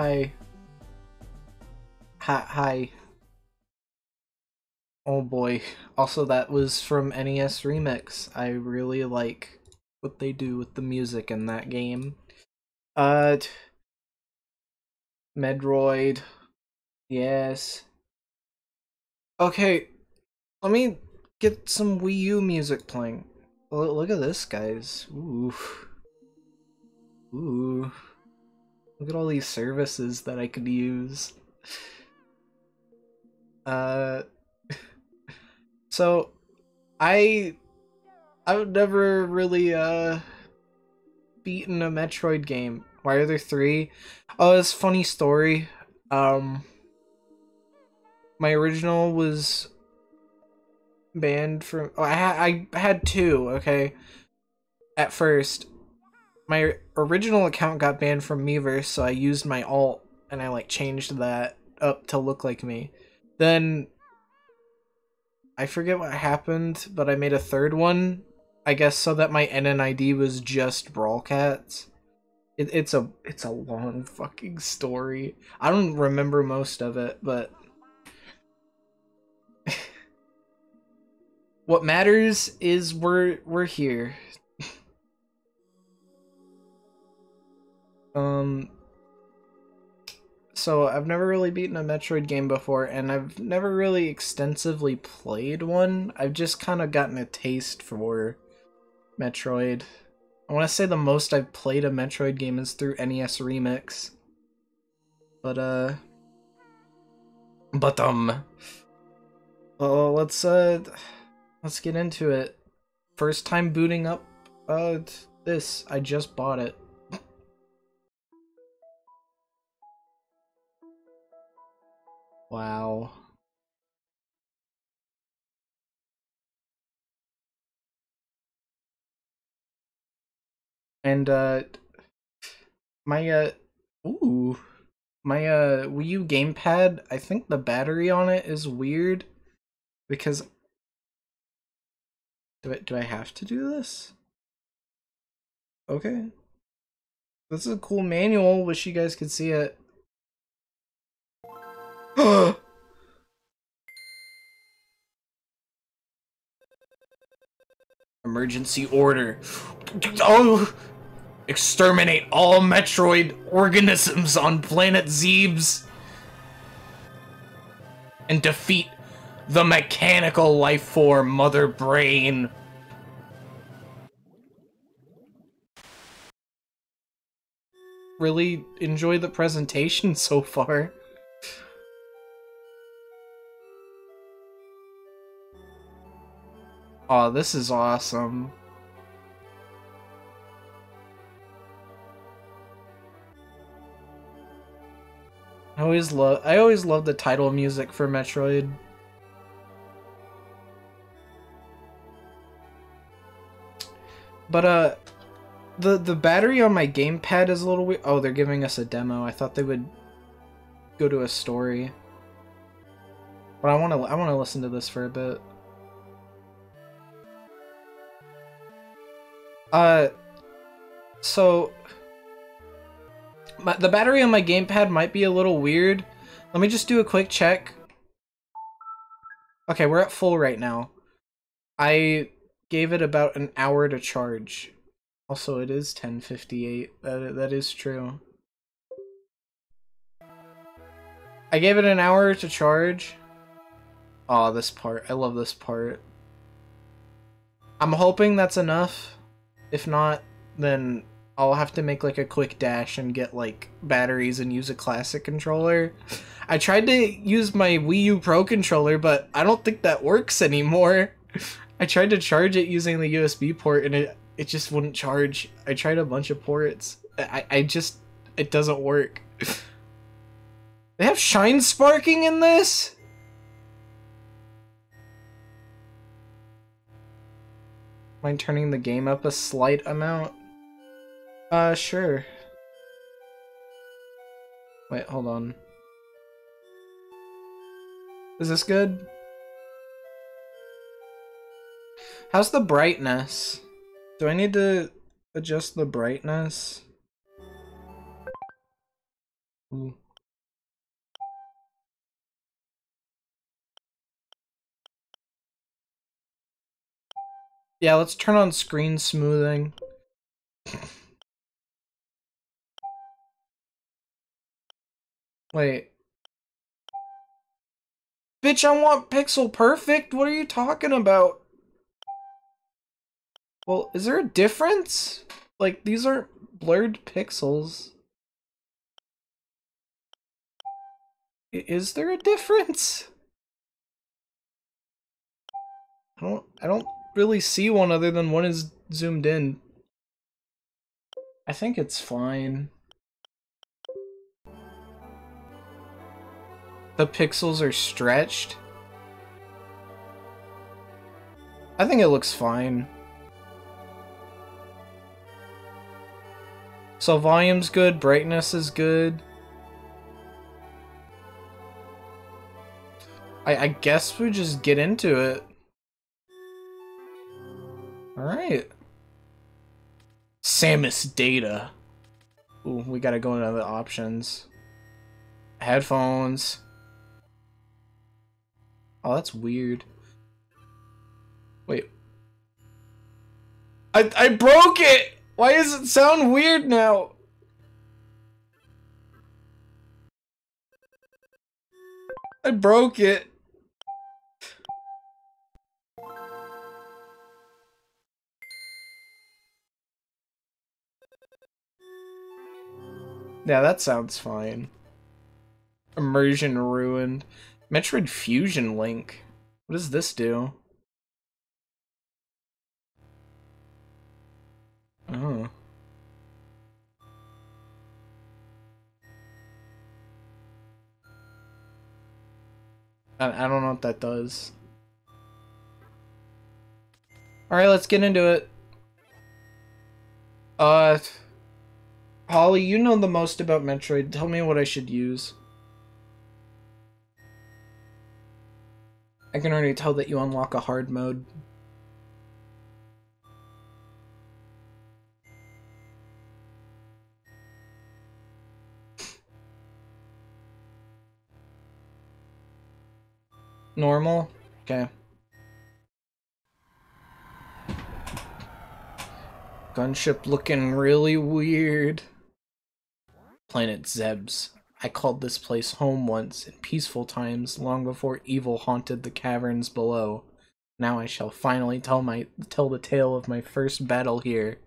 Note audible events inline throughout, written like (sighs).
Hi. Hi. Oh boy. Also, that was from NES Remix. I really like what they do with the music in that game. Uh. Medroid. Yes. Okay. Let me get some Wii U music playing. Look at this, guys. Ooh. Ooh. Look at all these services that I could use. Uh, (laughs) so I I've never really uh beaten a Metroid game. Why are there three? Oh, it's funny story. Um, my original was banned from. Oh, I had I had two. Okay, at first, my original account got banned from Miiverse, so I used my alt and I like changed that up to look like me. Then I forget what happened, but I made a third one. I guess so that my NNID was just Brawlcats. It, it's a it's a long fucking story. I don't remember most of it, but (laughs) what matters is we're we're here. Um so I've never really beaten a Metroid game before, and I've never really extensively played one. I've just kind of gotten a taste for Metroid. I want to say the most I've played a Metroid game is through NES Remix. But, uh... But, um... Well, let's, uh... Let's get into it. First time booting up, uh, this. I just bought it. Wow. And uh my uh ooh my uh Wii U gamepad, I think the battery on it is weird because do I do I have to do this? Okay. This is a cool manual, wish you guys could see it. (gasps) Emergency order. Oh! Exterminate all Metroid organisms on planet Zebes. And defeat the mechanical life form Mother Brain. Really enjoy the presentation so far. Oh, this is awesome. I always love I always love the title music for Metroid. But uh the the battery on my gamepad is a little weird. Oh, they're giving us a demo. I thought they would go to a story. But I want to I want to listen to this for a bit. Uh, so my, the battery on my gamepad might be a little weird. Let me just do a quick check. Okay, we're at full right now. I gave it about an hour to charge. Also, it is 1058. That, that is true. I gave it an hour to charge. Oh, this part. I love this part. I'm hoping that's enough. If not, then I'll have to make like a quick dash and get like batteries and use a classic controller. I tried to use my Wii U Pro controller, but I don't think that works anymore. (laughs) I tried to charge it using the USB port and it it just wouldn't charge. I tried a bunch of ports. I I just it doesn't work. (laughs) they have shine sparking in this? Mind turning the game up a slight amount? Uh, sure. Wait, hold on. Is this good? How's the brightness? Do I need to adjust the brightness? Ooh. Yeah, let's turn on screen smoothing. Wait. Bitch, I want pixel perfect? What are you talking about? Well, is there a difference? Like, these are blurred pixels. Is there a difference? I don't I don't really see one other than one is zoomed in. I think it's fine. The pixels are stretched. I think it looks fine. So volume's good, brightness is good. I, I guess we just get into it. Alright. Samus data. Ooh, we gotta go into the options. Headphones. Oh, that's weird. Wait. I I broke it! Why does it sound weird now? I broke it. Yeah, that sounds fine. Immersion ruined. Metroid Fusion Link. What does this do? Oh. I, don't know what that does. Alright, let's get into it. Uh... Holly, you know the most about Metroid. Tell me what I should use. I can already tell that you unlock a hard mode. Normal? Okay. Gunship looking really weird. Planet Zebes. I called this place home once in peaceful times, long before evil haunted the caverns below. Now I shall finally tell my tell the tale of my first battle here,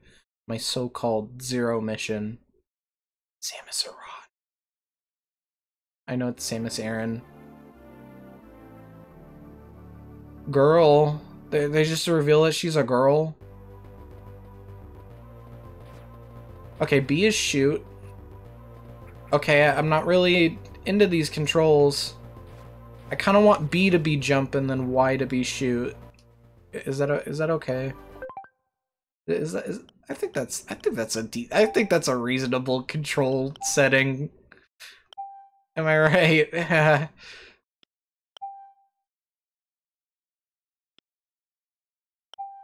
my so-called zero mission. Samus Aran. I know it's Samus Aran. Girl. They, they just reveal that she's a girl. Okay, B is shoot. Okay, I'm not really into these controls. I kind of want B to be jump and then Y to be shoot. Is that a, is that okay? Is that is, I think that's I think that's a I think that's a reasonable control setting. Am I right? (laughs)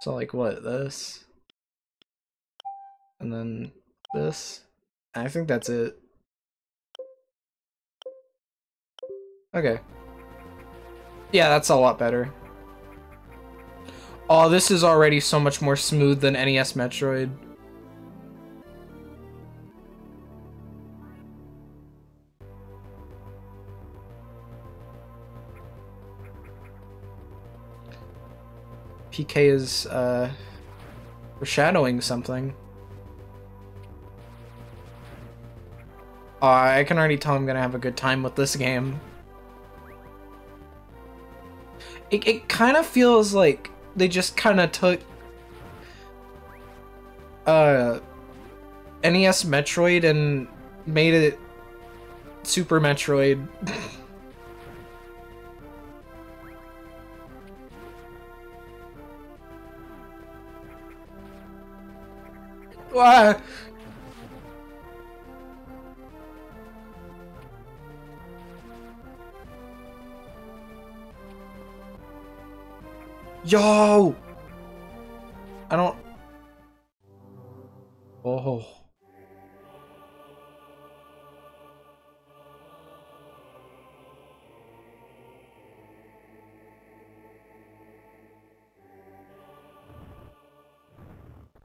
so like what this? And then this? I think that's it. Okay. Yeah, that's a lot better. Oh, this is already so much more smooth than NES Metroid. PK is, uh, foreshadowing something. Oh, I can already tell I'm gonna have a good time with this game. It, it kind of feels like they just kind of took uh NES Metroid and made it Super Metroid. (laughs) ah! Yo! I don't... Oh.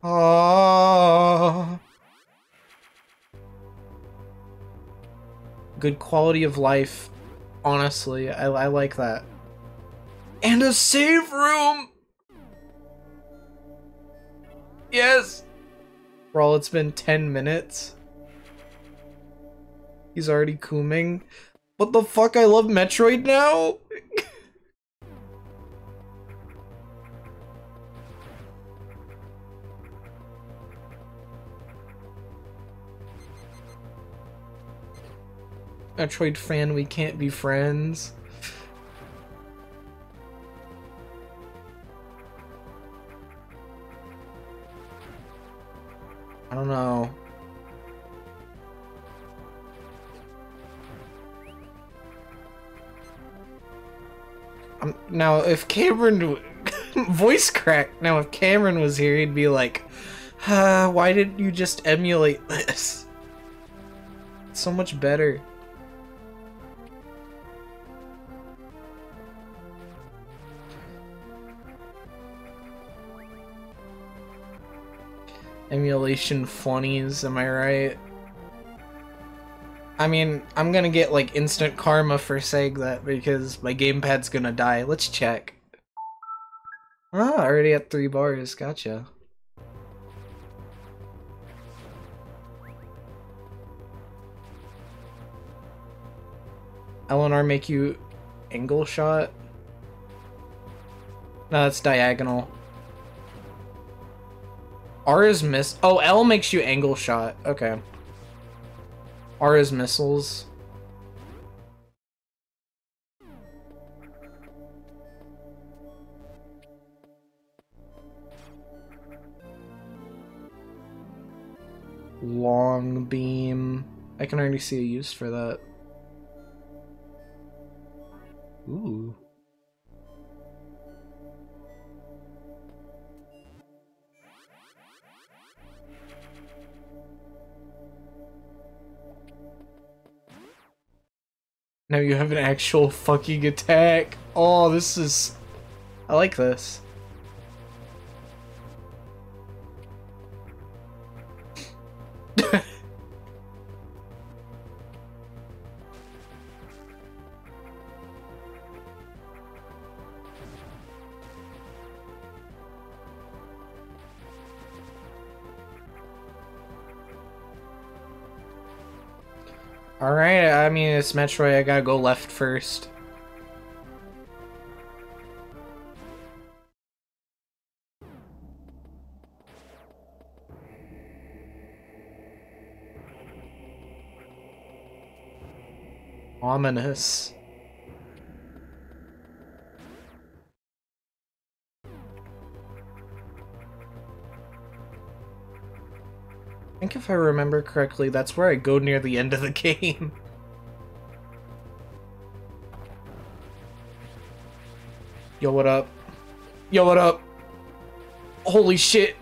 Ah. Good quality of life. Honestly, I, I like that. And a save room! Yes! For all it's been 10 minutes. He's already cooming. What the fuck? I love Metroid now? (laughs) Metroid fan, we can't be friends. Cameron... (laughs) voice crack. Now, if Cameron was here, he'd be like, why didn't you just emulate this? It's so much better. Emulation funnies, am I right? I mean, I'm gonna get like instant karma for saying that because my gamepad's gonna die. Let's check. Already at three bars, gotcha. Eleanor make you angle shot? No, that's diagonal. R is miss- oh, L makes you angle shot. Okay. R is missiles. Beam. I can already see a use for that. Ooh. Now you have an actual fucking attack. Oh, this is... I like this. Metroid, I gotta go left first. Ominous. I think if I remember correctly, that's where I go near the end of the (laughs) game. Yo, what up? Yo, what up? Holy shit!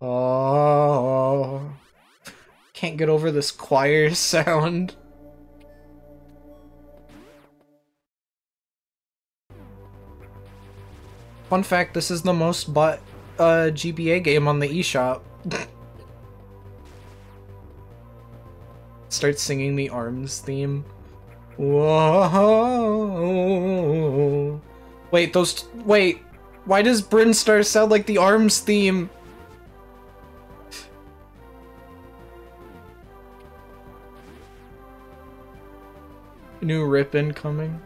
Oh, can't get over this choir (laughs) sound. Fun fact, this is the most bought uh, GBA game on the eShop. (laughs) Start singing the ARMS theme. Whoa. Wait, those- wait. Why does Brinstar sound like the ARMS theme? (laughs) New rip incoming.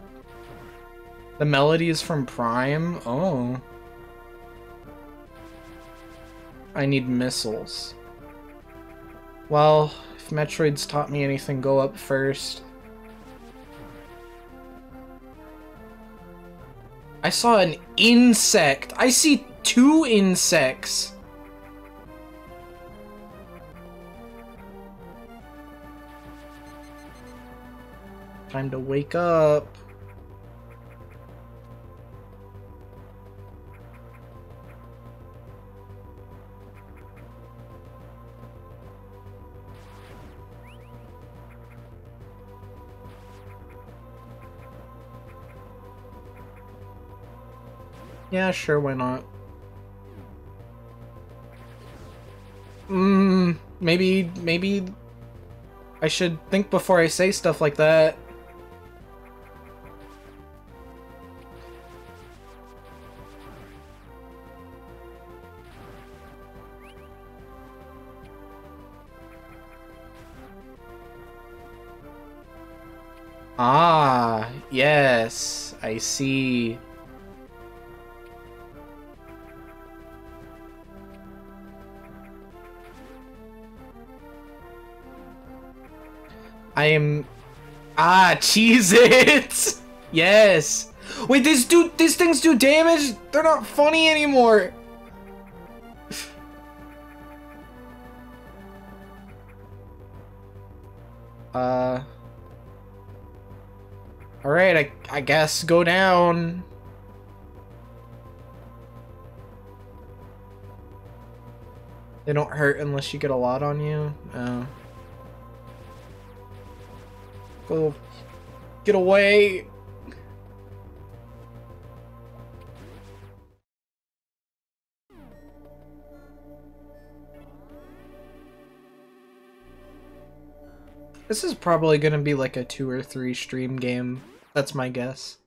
The melody is from Prime? Oh. I need missiles. Well, if Metroid's taught me anything, go up first. I saw an insect! I see two insects! Time to wake up. Yeah, sure, why not? Mmm, maybe, maybe I should think before I say stuff like that. Ah, yes, I see. I am... Ah, cheese it! (laughs) yes! Wait, these do these things do damage? They're not funny anymore! (sighs) uh... Alright, I, I guess go down. They don't hurt unless you get a lot on you. Oh. Go. Get away! This is probably gonna be like a two or three stream game. That's my guess.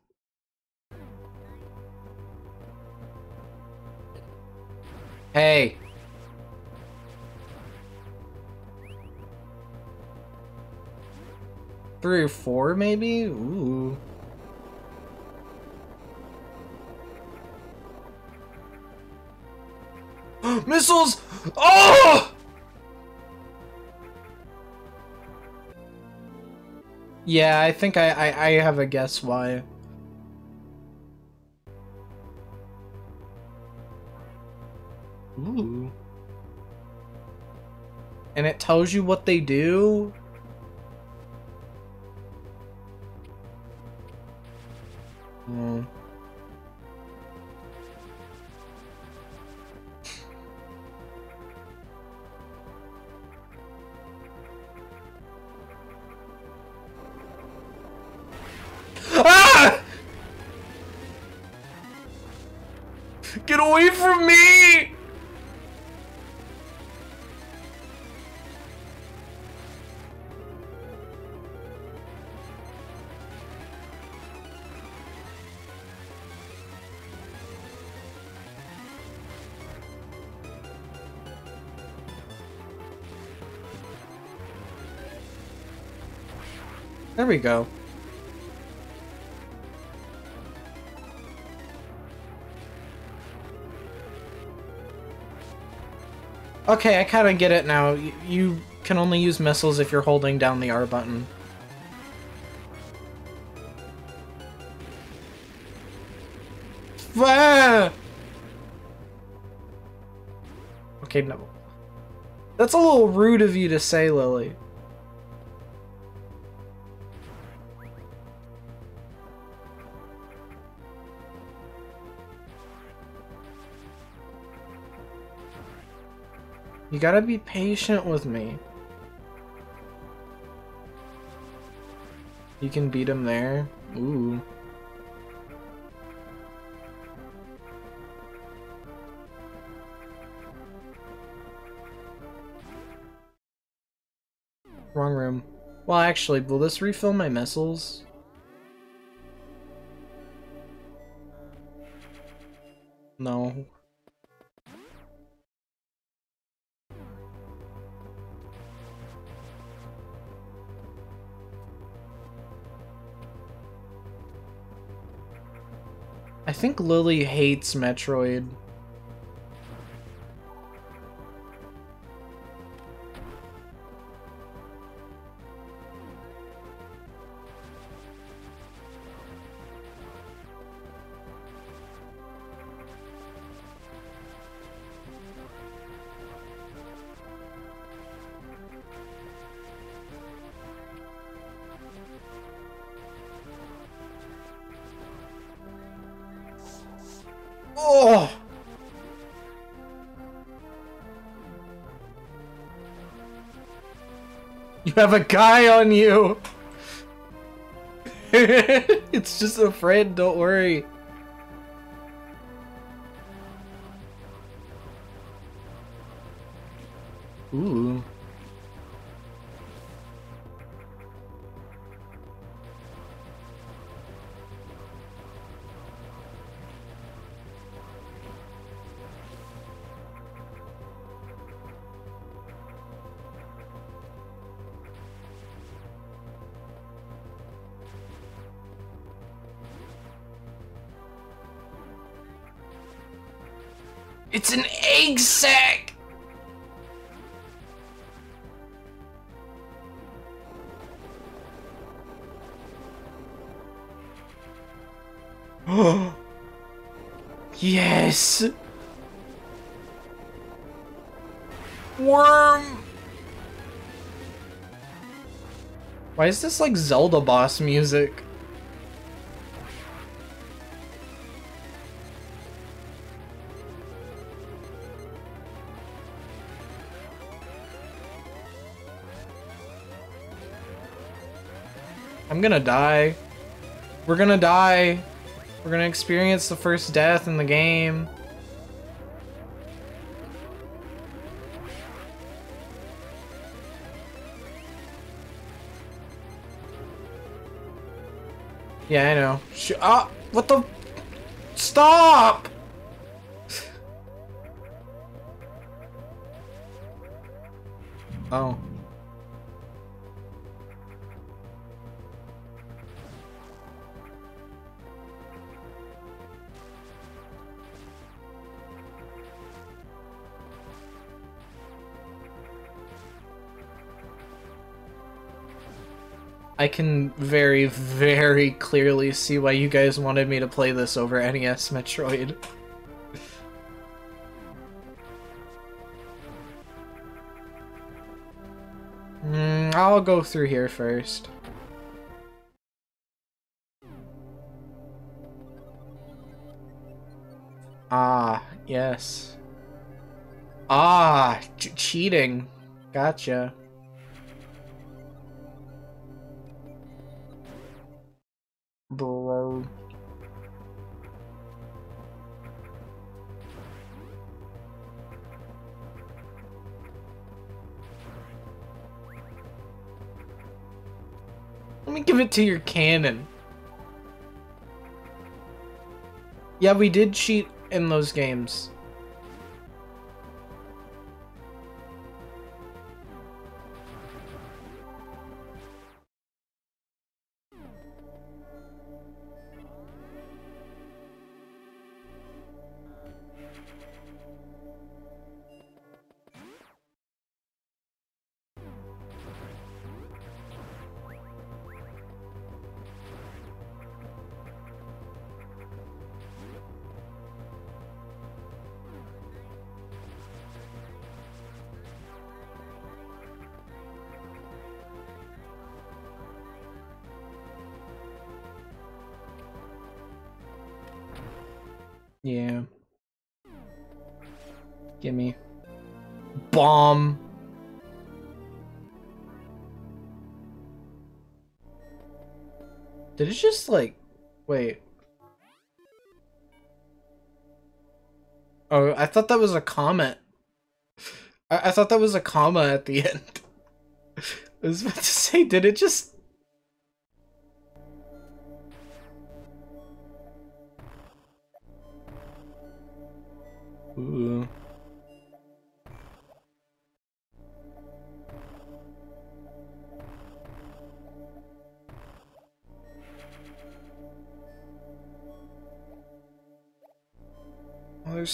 Hey! Three or four, maybe? Ooh. (gasps) Missiles! Oh! Yeah, I think I, I, I have a guess why. Ooh. And it tells you what they do? Get away from me! There we go. Okay, I kind of get it now. You, can only use missiles if you're holding down the R button. Okay, no. That's a little rude of you to say, Lily. You gotta be patient with me. You can beat him there. Ooh. Wrong room. Well, actually, will this refill my missiles? No. Think Lily hates Metroid. Have a guy on you! (laughs) it's just a friend, don't worry. Egg sack! (gasps) yes! Worm! Why is this like Zelda boss music? I'm gonna die. We're gonna die. We're gonna experience the first death in the game. Yeah, I know. Sh ah, what the? Stop! (laughs) oh. I can very, very clearly see why you guys wanted me to play this over NES Metroid. mm, I'll go through here first. Ah, yes. Ah, cheating. Gotcha. Me give it to your cannon. Yeah, we did cheat in those games. Thought that was a comment. I, I thought that was a comma at the end. (laughs) I was about to say, did it just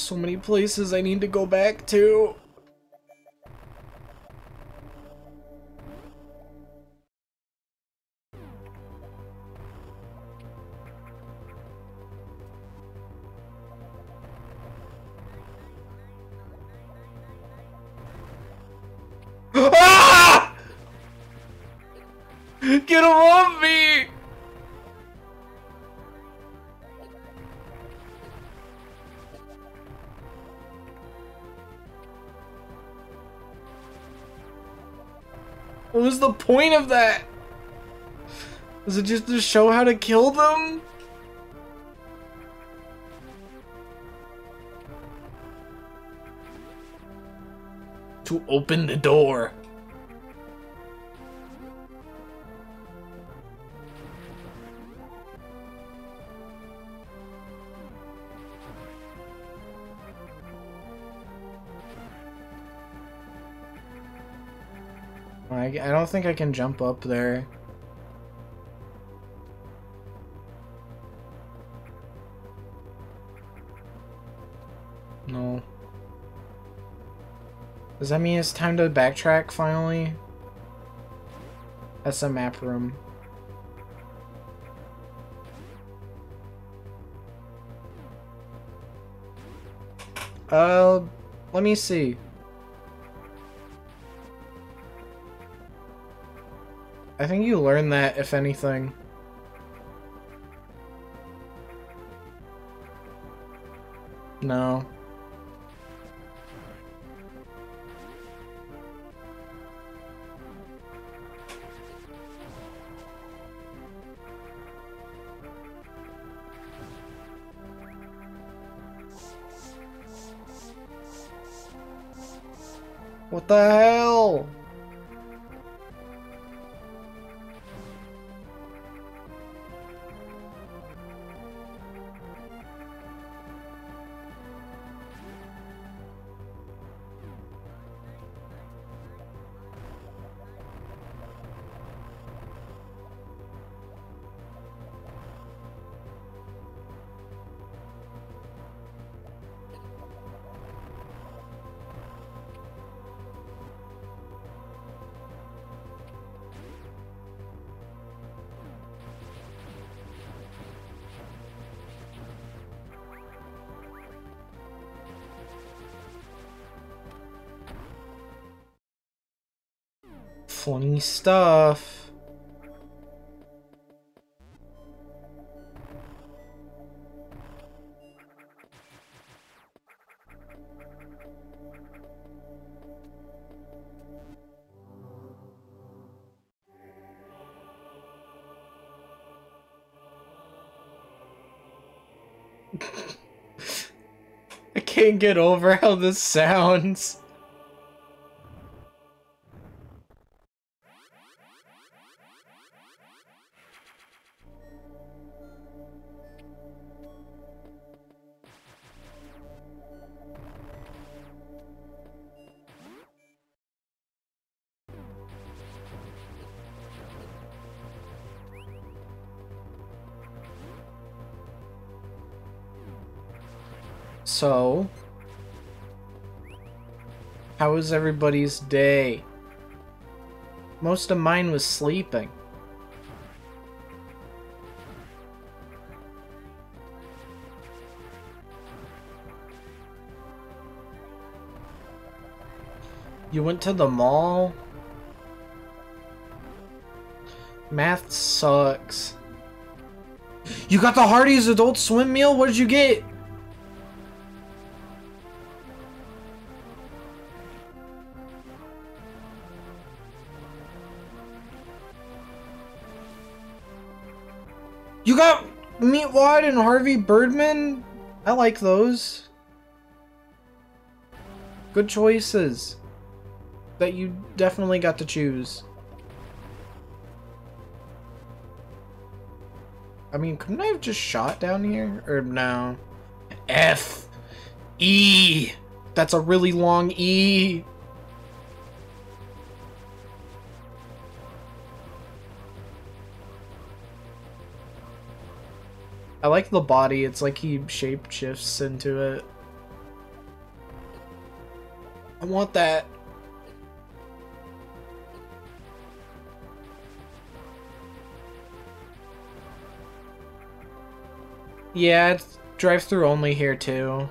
so many places I need to go back to. Point of that? Was it just to show how to kill them? to open the door. I, don't think I can jump up there. No. Does that mean it's time to backtrack finally? That's a map room. Uh, let me see. I think you learn that, if anything. No. What the hell? Stuff. (laughs) I can't get over how this sounds. Was everybody's day? Most of mine was sleeping. You went to the mall? Math sucks. You got the Hardee's adult swim meal? What did you get? And Harvey Birdman? I like those. Good choices. That you definitely got to choose. I mean, couldn't I have just shot down here? Or no? F. E. That's a really long E. I like the body. It's like he shape shifts into it. I want that. Yeah, it's drive through only here too.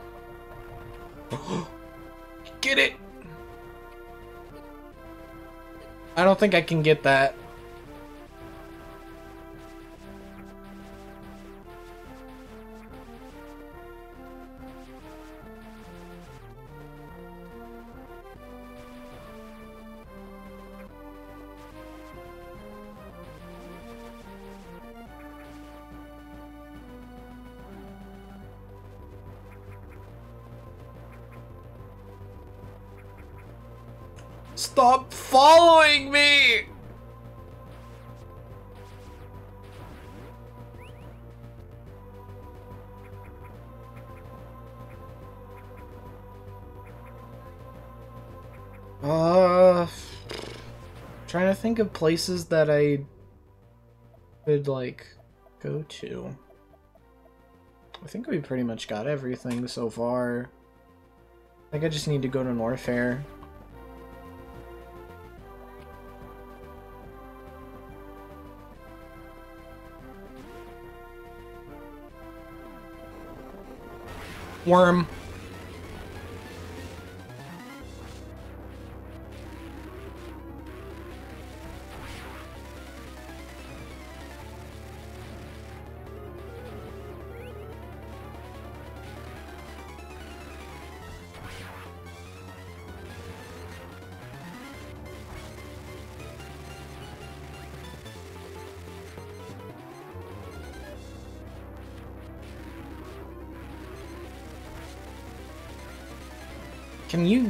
(gasps) get it! I don't think I can get that. Stop following me! Uh, trying to think of places that I could like go to. I think we pretty much got everything so far. I think I just need to go to Norfair. Worm.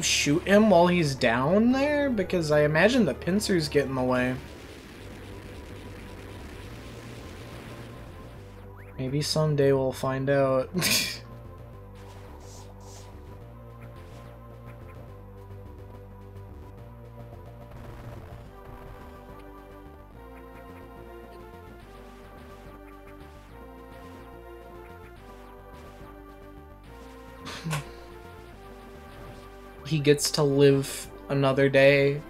Shoot him while he's down there? Because I imagine the pincers get in the way. Maybe someday we'll find out. (laughs) gets to live another day.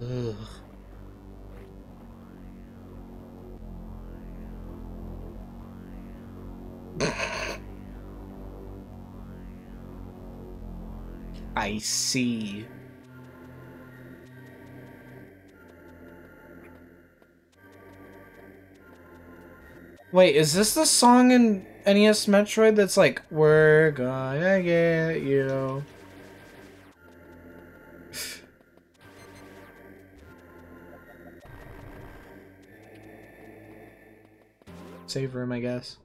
Ugh. (laughs) I see. Wait, is this the song in NES Metroid that's like, We're gonna get you? (sighs) Save room, I guess.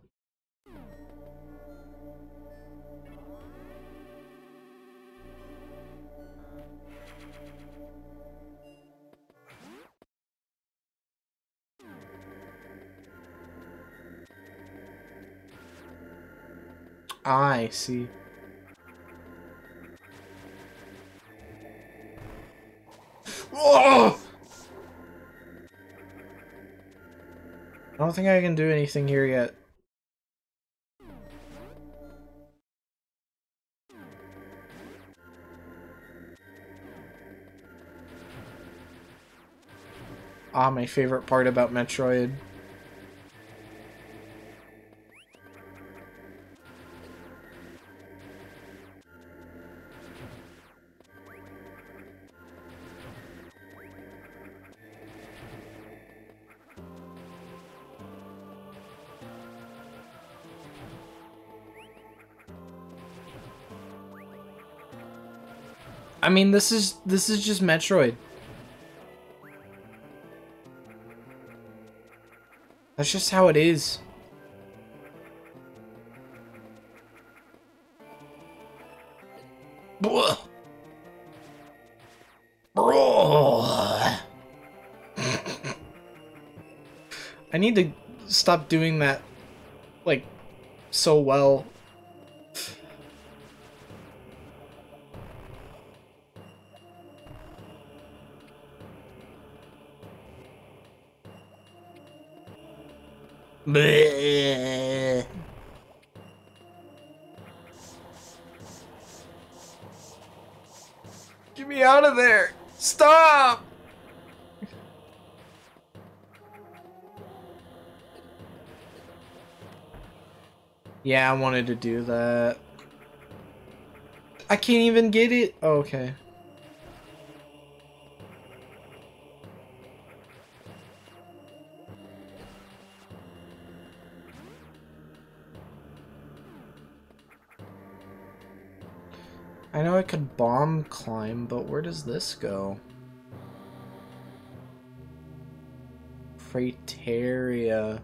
I see. Oh! I don't think I can do anything here yet. Ah, my favorite part about Metroid. I mean, this is this is just Metroid. That's just how it is. Blah. Blah. I need to stop doing that, like, so well. I wanted to do that. I can't even get it? Oh, okay. I know I could bomb climb, but where does this go? Praeteria.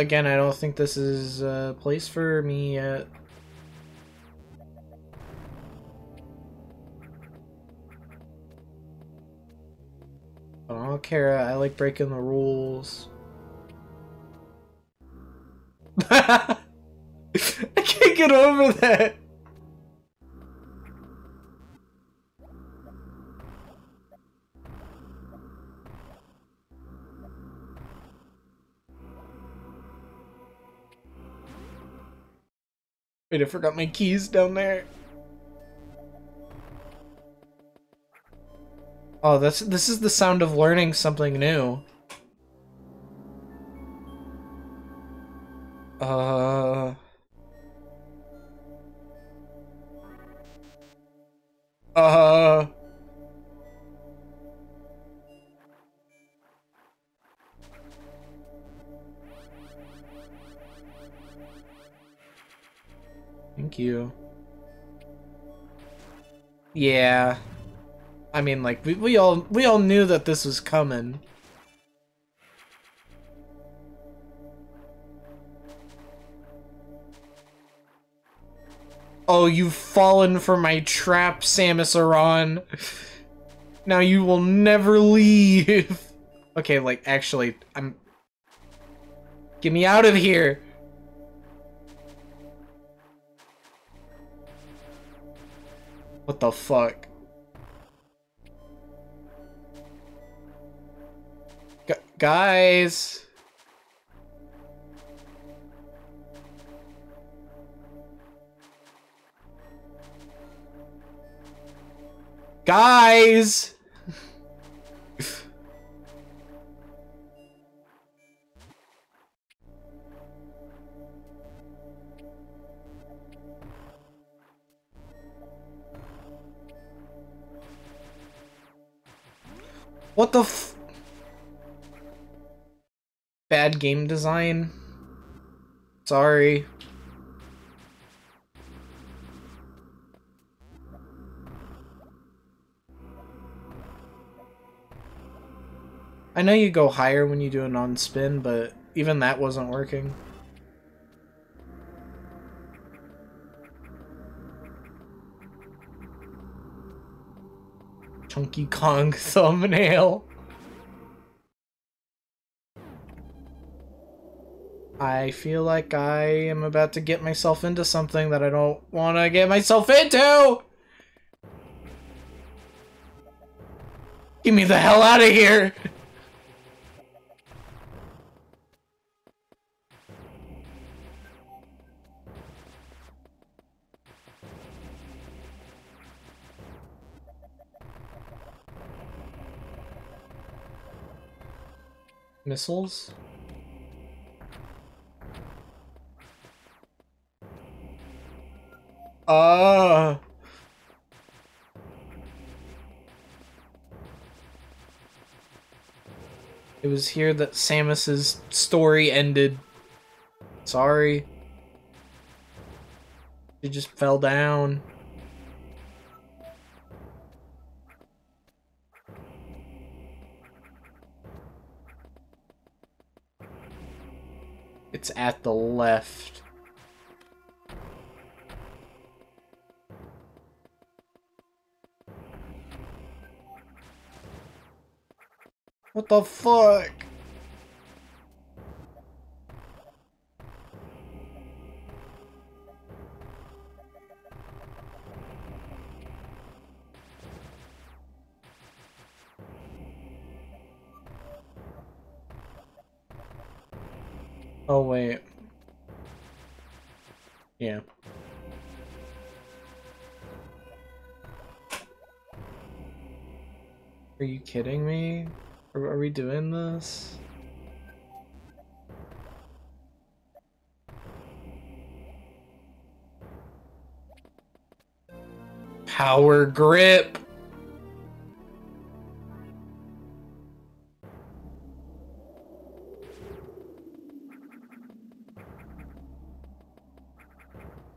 Again, I don't think this is a place for me yet. I don't care. I like breaking the rules. (laughs) I can't get over that. I forgot my keys down there. Oh, that's this is the sound of learning something new. I mean, like, we, we all we all knew that this was coming. Oh, you've fallen for my trap, Samus Aran. Now you will never leave. (laughs) okay, like, actually, I'm... Get me out of here! What the fuck? Guys! Guys! What the f- Bad game design. Sorry. I know you go higher when you do a non-spin, but even that wasn't working. Chunky Kong (laughs) thumbnail. I feel like I am about to get myself into something that I don't want to get myself into! Get me the hell out of here! Missiles? Ah. Uh. It was here that Samus's story ended. Sorry. She just fell down. It's at the left. What the fuck? Oh, wait. Yeah. Are you kidding me? Doing this? Power grip.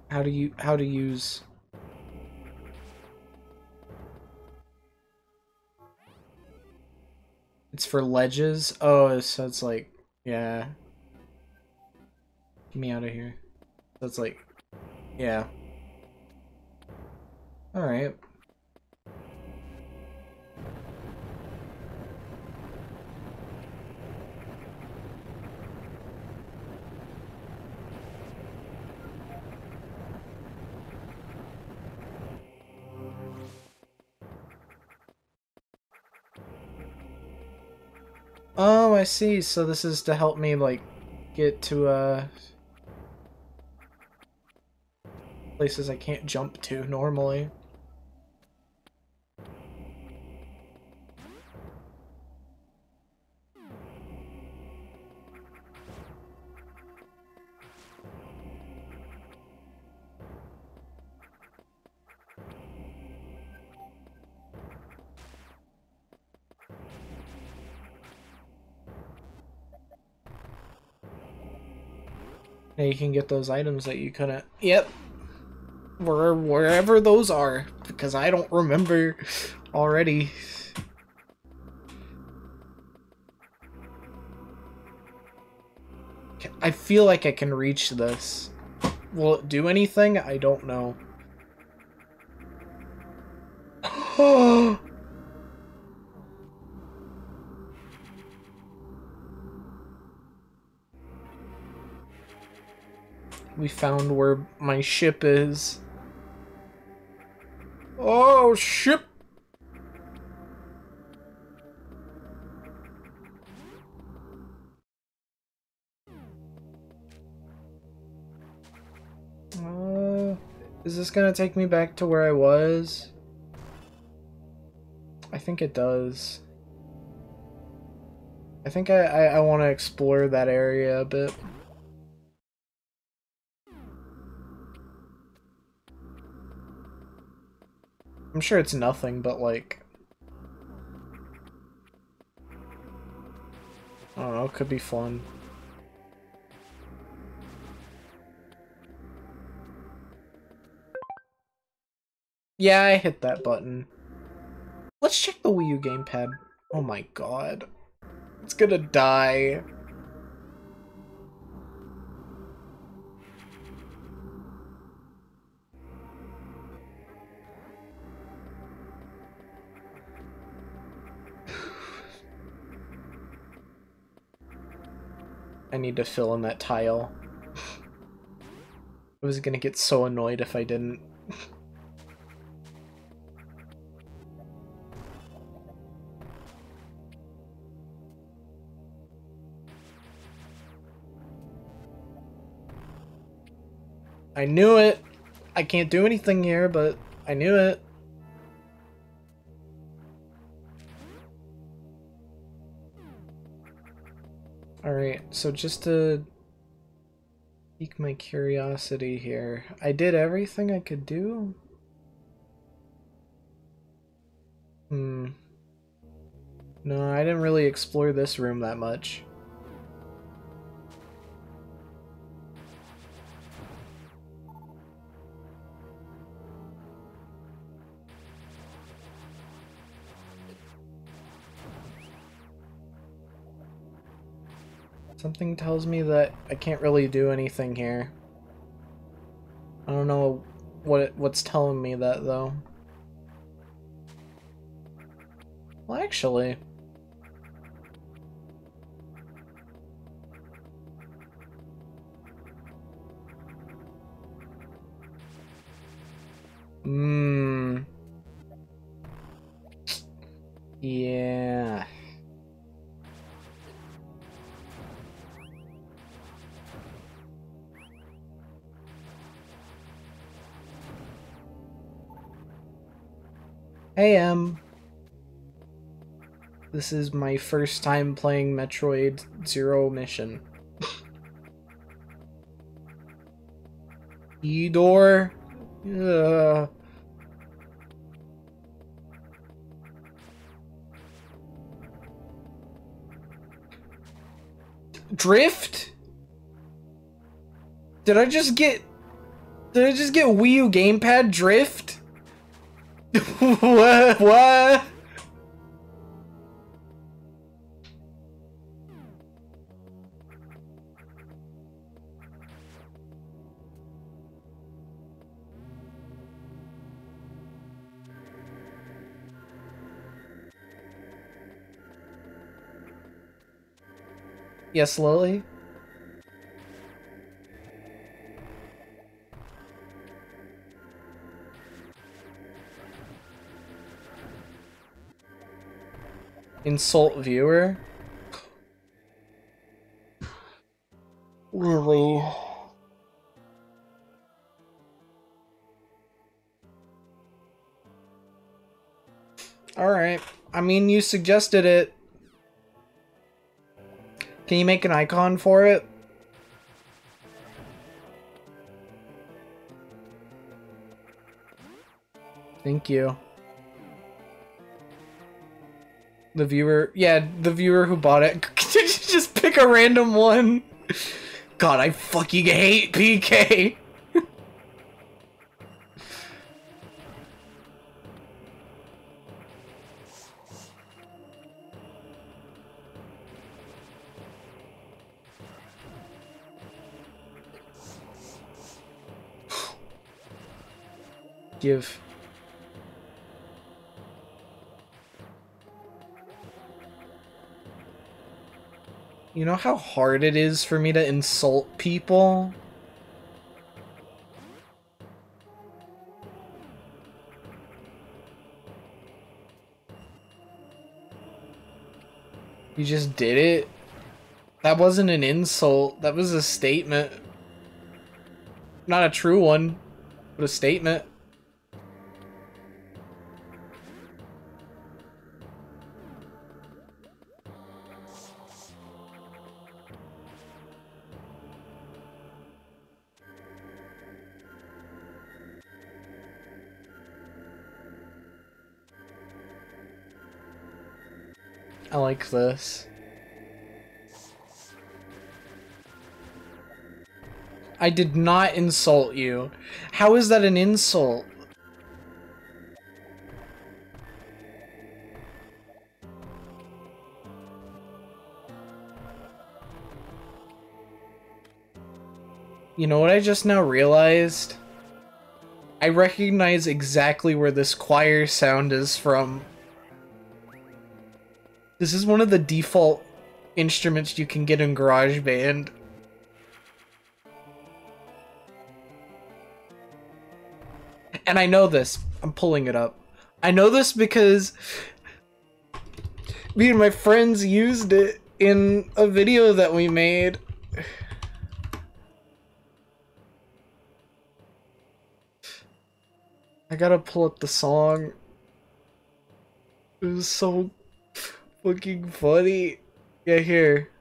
How do you how to use It's for ledges? Oh, so it's like yeah. Get me out of here. That's like yeah. Oh, I see. So this is to help me, like, get to, uh... Places I can't jump to normally. Now you can get those items that you couldn't. Yep. Where, wherever those are, because I don't remember already. I feel like I can reach this. Will it do anything? I don't know. (gasps) Oh, We found where my ship is. Oh, ship! Uh, is this gonna take me back to where I was? I think it does. I think I, I, I want to explore that area a bit. Sure it's nothing, but like... I don't know, it could be fun. Yeah, I hit that button. Let's check the Wii U gamepad. Oh my god. It's gonna die. I need to fill in that tile. I was gonna get so annoyed if I didn't. I knew it! I can't do anything here, but I knew it. Alright, so just to pique my curiosity here, I did everything I could do? Hmm. No, I didn't really explore this room that much. Something tells me that I can't really do anything here. I don't know what it, what's telling me that though. Well, actually... Hmm. Yeah. AM. Um, this is my first time playing Metroid Zero Mission. Edor? Ugh. Drift? Did I just get... Did I just get Wii U gamepad drift? What? What? Yes, Lily? Insult viewer? Really? Alright. I mean, you suggested it. Can you make an icon for it? Thank you. The viewer, yeah, the viewer who bought it, (laughs) just pick a random one. God, I fucking hate PK. (laughs) Give. You know how hard it is for me to insult people? You just did it? That wasn't an insult. That was a statement. Not a true one, but a statement. This. I did not insult you. How is that an insult? You know what I just now realized? I recognize exactly where this choir sound is from. This is one of the default instruments you can get in GarageBand. And I know this. I'm pulling it up. I know this because me and my friends used it in a video that we made. (sighs) I gotta pull up the song. It was so fucking funny. Yeah, here.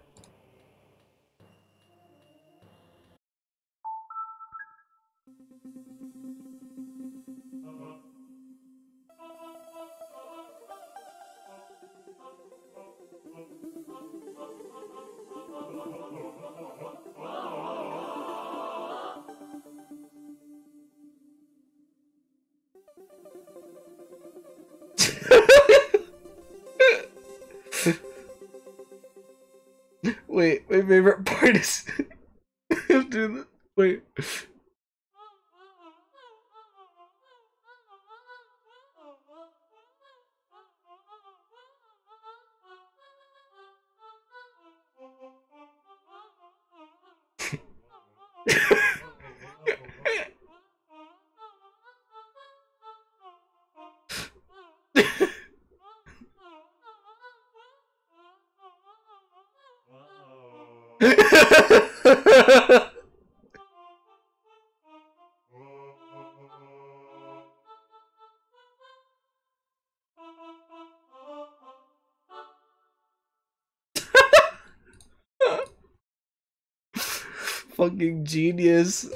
genius.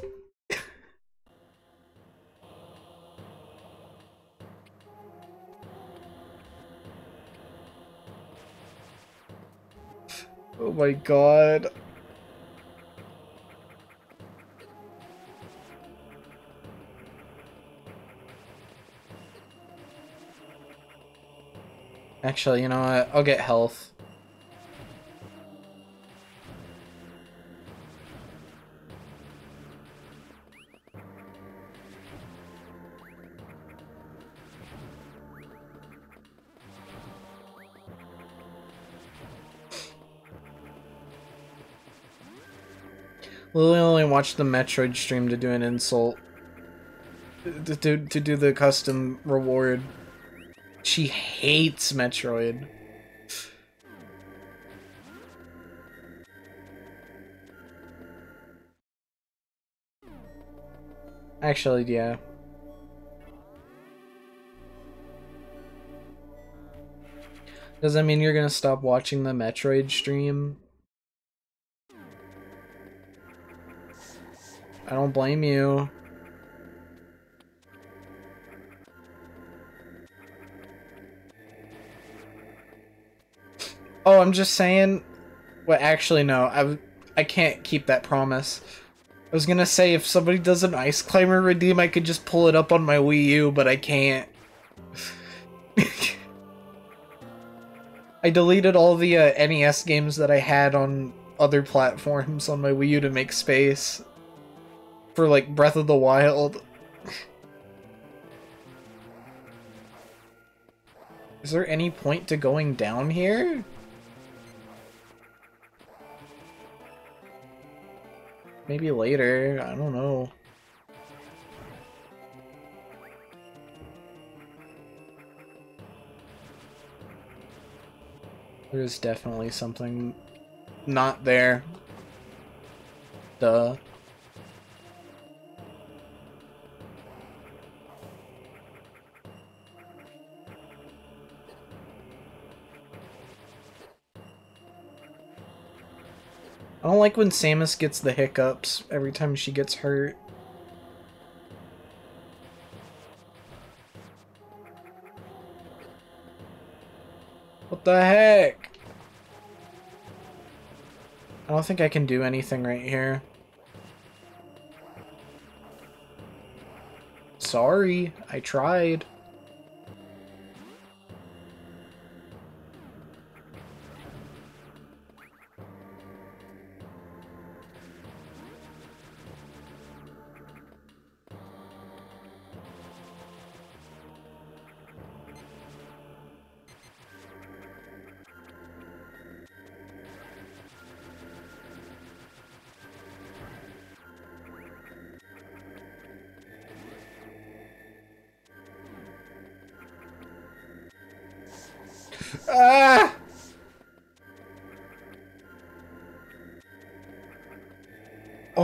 (laughs) oh my god. Actually, you know what? I'll get health. Watched the Metroid stream to do an insult. To, to, to do the custom reward. She hates Metroid. Actually, yeah. Does that mean you're gonna stop watching the Metroid stream? Don't blame you. Oh, I'm just saying. Well, actually, no. I I can't keep that promise. I was gonna say if somebody does an ice climber redeem, I could just pull it up on my Wii U, but I can't. (laughs) I deleted all the uh, NES games that I had on other platforms on my Wii U to make space for like Breath of the Wild. Is there any point to going down here? Maybe later, I don't know. There's definitely something not there. Duh. I don't like when Samus gets the hiccups every time she gets hurt. What the heck? I don't think I can do anything right here. Sorry, I tried.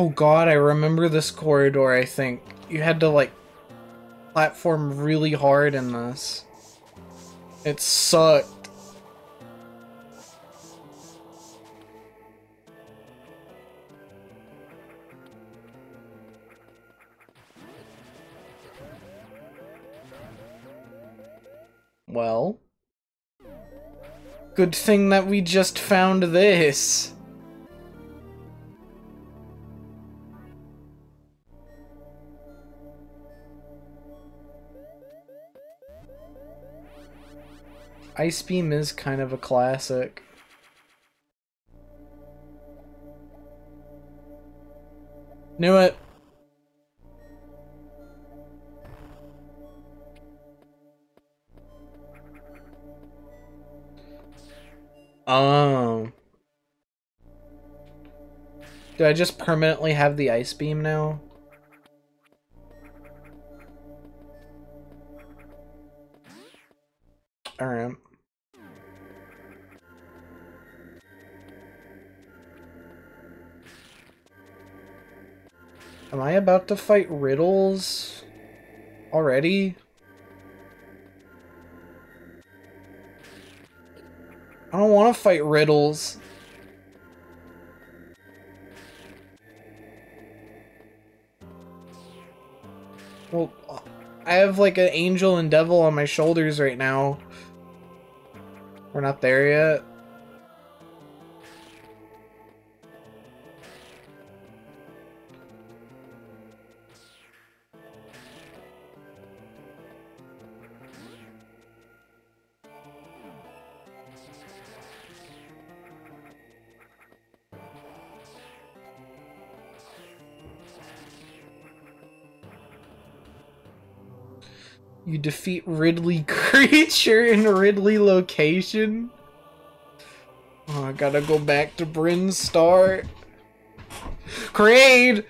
Oh god, I remember this corridor, I think. You had to, like, platform really hard in this. It sucked. Well... Good thing that we just found this. Ice Beam is kind of a classic. Knew it. Oh. Do I just permanently have the ice beam now? To fight riddles already? I don't want to fight riddles. Well, I have like an angel and devil on my shoulders right now. We're not there yet. You defeat Ridley (laughs) creature in Ridley location. Oh, I gotta go back to Brinstar. Kraid!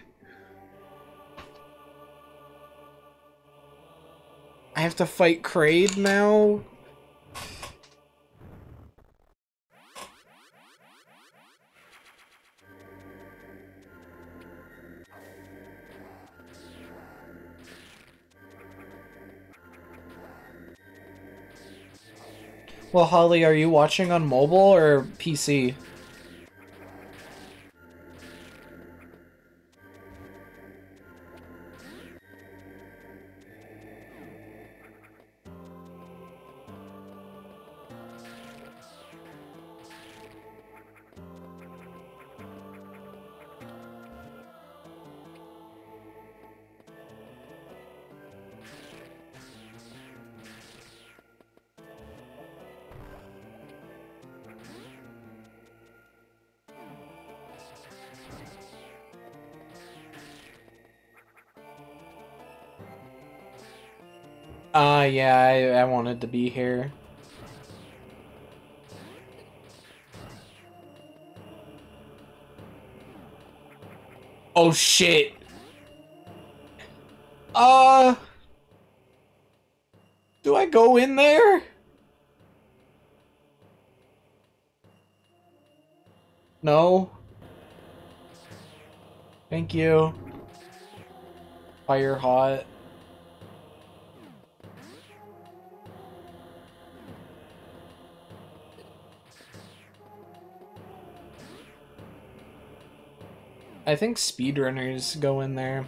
I have to fight Kraid now? Well, Holly, are you watching on mobile or PC? Uh, yeah, I, I wanted to be here. Oh shit. Uh... Do I go in there? No. Thank you. Fire hot. I think speedrunners go in there.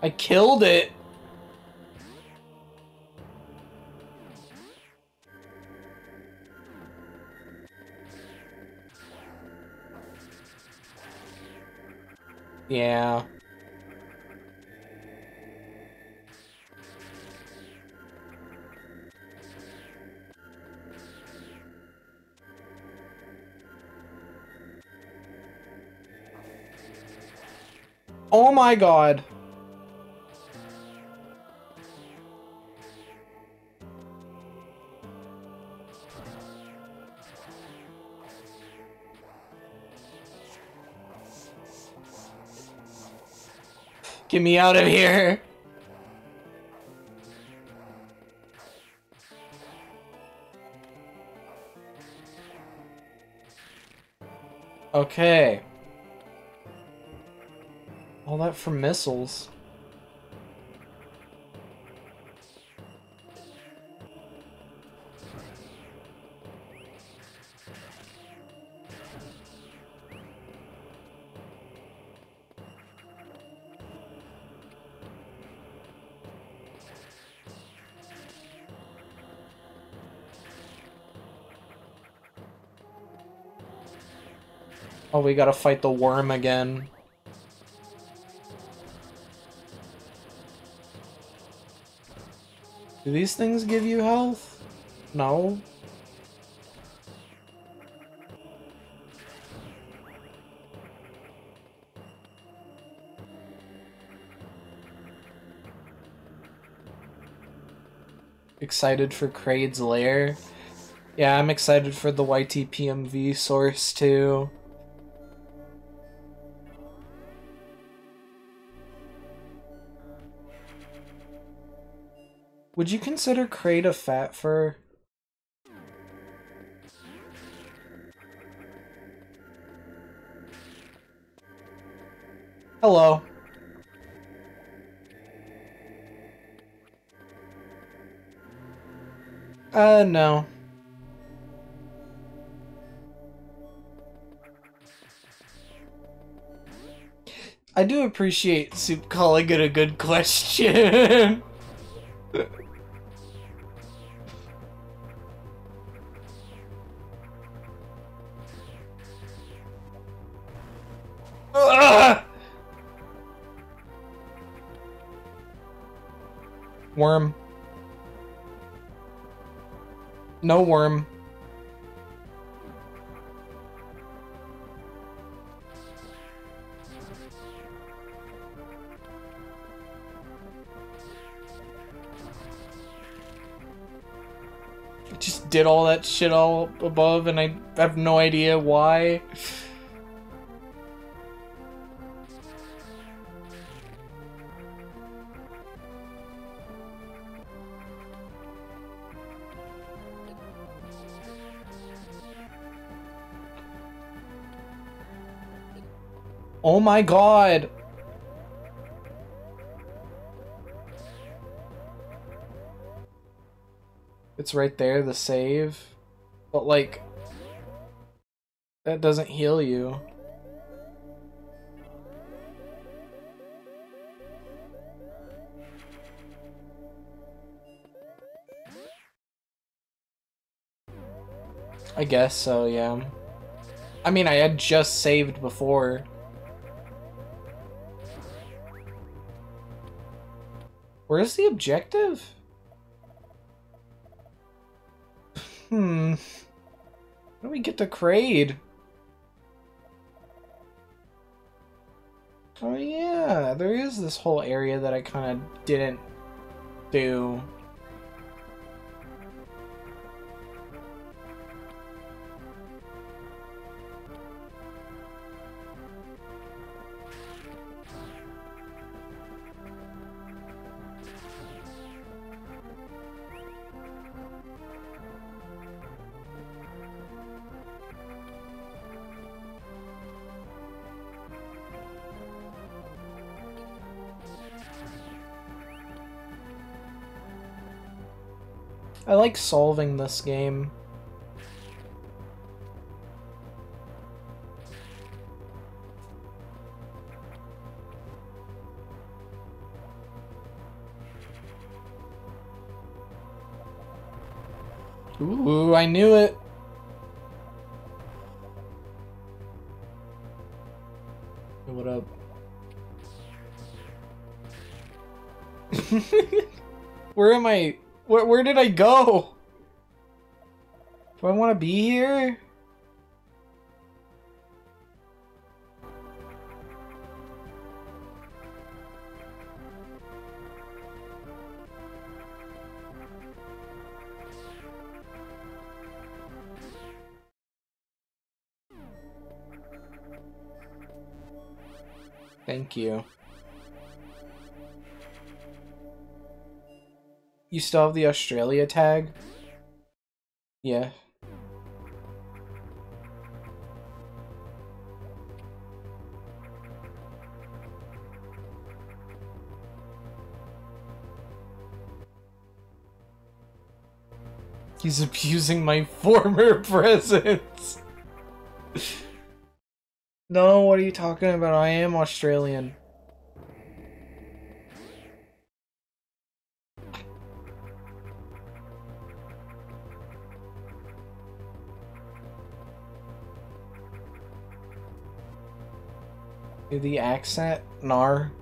I killed it! My god. Get me out of here. Okay. That for missiles. Oh, we gotta fight the worm again. These things give you health? No. Excited for Kraid's lair? Yeah, I'm excited for the YTPMV source too. Would you consider Kraid a fat fur? Hello. Uh, no. I do appreciate Soup calling it a good question. (laughs) Worm. No worm. I Just did all that shit all above and I have no idea why. My god! It's right there, the save. But like... That doesn't heal you. I guess so, yeah. I mean, I had just saved before. Where's the objective? Hmm. How do we get to Kraid? Oh yeah, there is this whole area that I kind of didn't do. Like solving this game. Ooh, I knew it. What up? (laughs) Where am I? Where, where did I go? Do I want to be here? Thank you. You still have the Australia tag? Yeah. He's abusing my (laughs) former presence. (laughs) no, what are you talking about? I am Australian. The accent? Nar?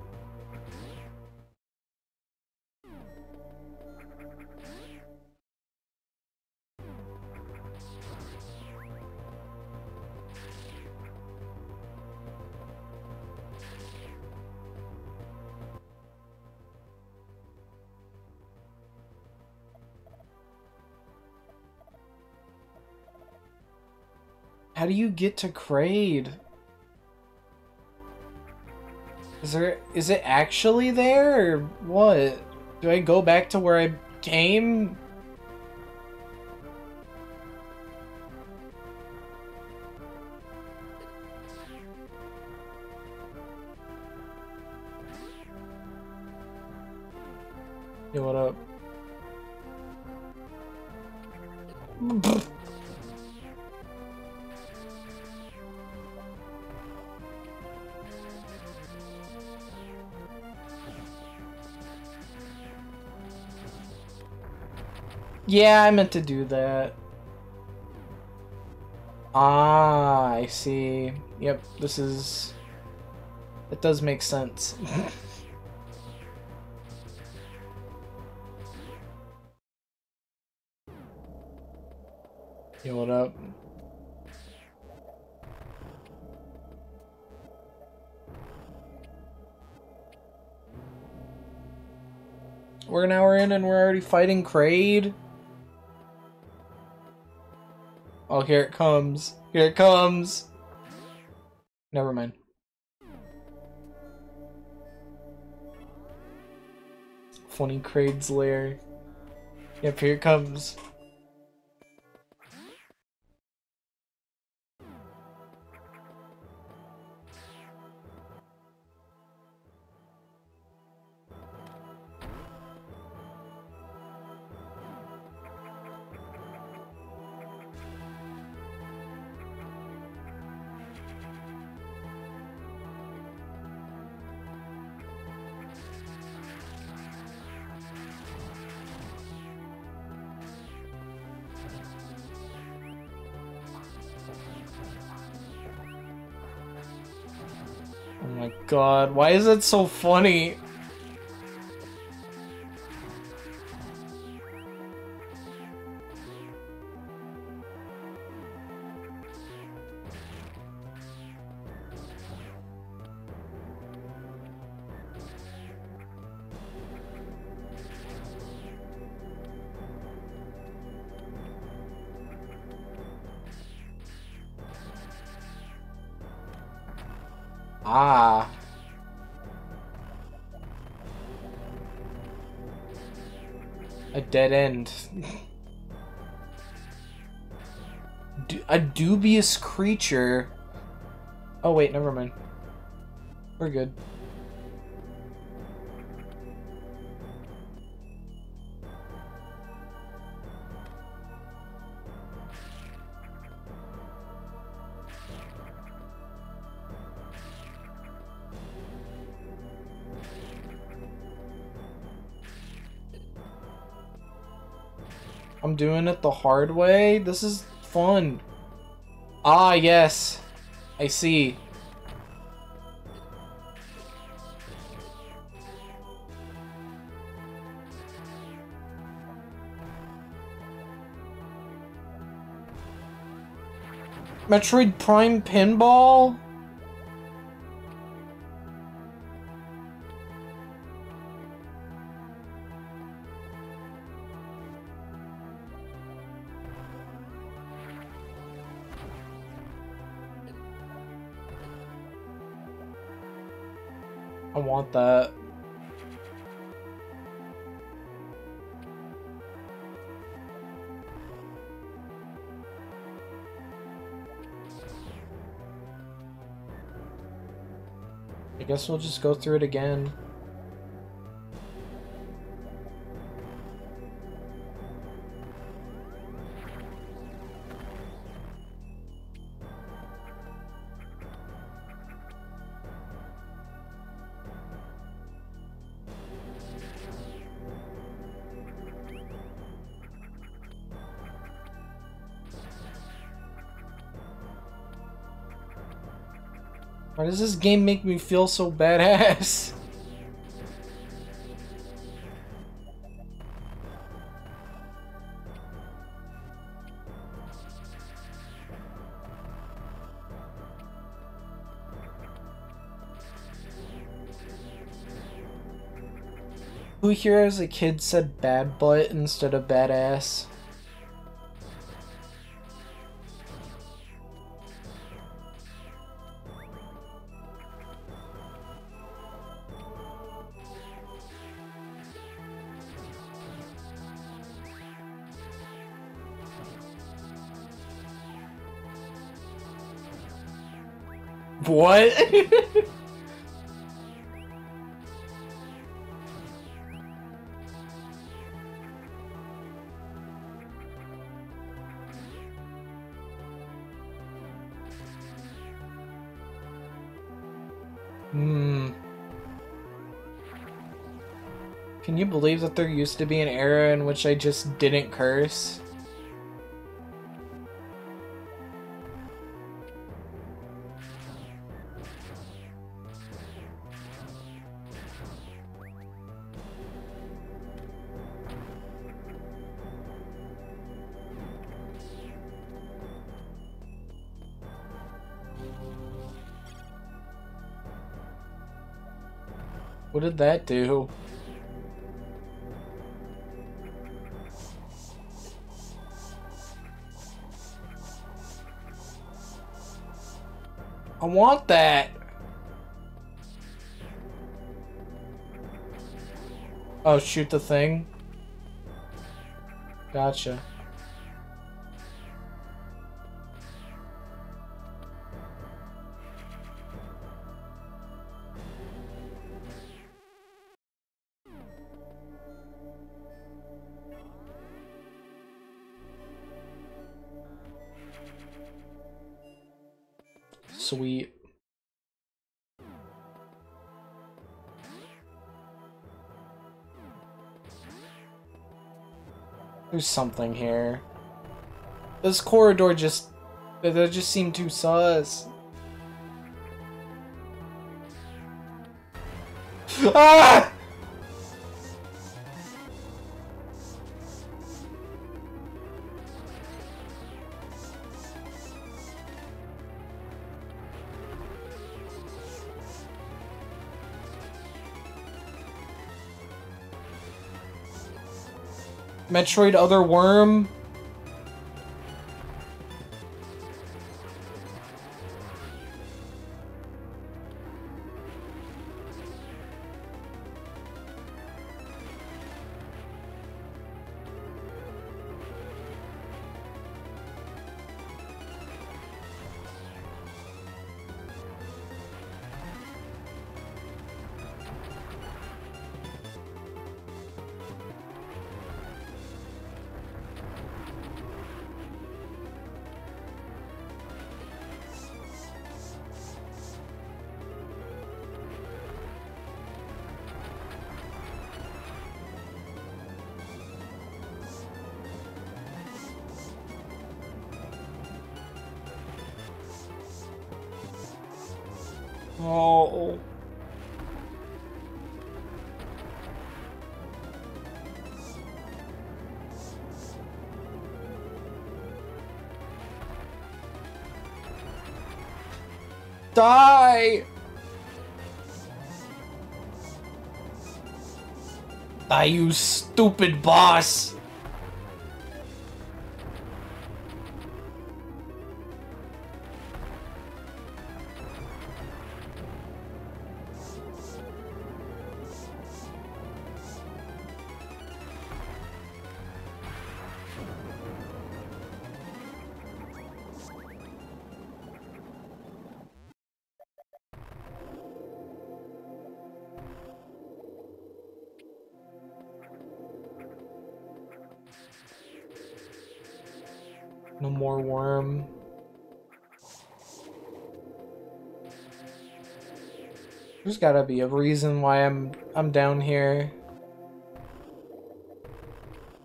How do you get to Kraid? Is there is it actually there or what? Do I go back to where I came? Yeah, I meant to do that. Ah, I see. Yep, this is... It does make sense. (laughs) Healing up? We're an hour in and we're already fighting Kraid? Oh, here it comes. Here it comes. Never mind. Funny Kraid's lair. Yep, here it comes. God, why is it so funny? Dead end. a dubious creature. Oh wait, never mind. We're good. Doing it the hard way? This is fun. Ah, yes. I see. Metroid Prime Pinball? Guess we'll just go through it again. Does this game make me feel so badass? (laughs) Who here as a kid said bad butt instead of badass? Hmm. Can you believe that there used to be an era in which I just didn't curse? That do? I want that! Oh, shoot the thing? Gotcha. Something here. This corridor just... That just seemed too sus. (laughs) ah! Metroid Other Worm. Die! Die, you stupid boss! Gotta be a reason why I'm I'm down here.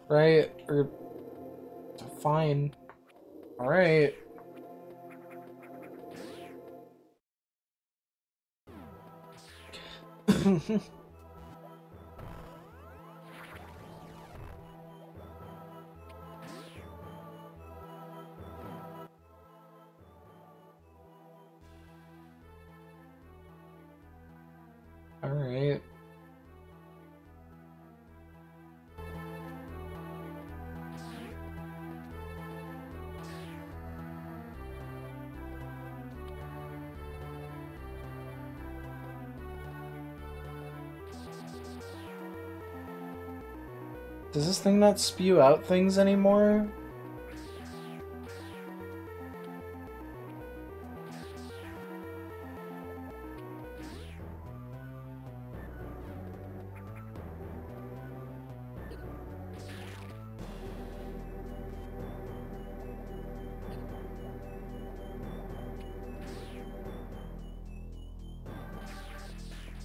Right? Or fine. Alright. (laughs) thing not spew out things anymore?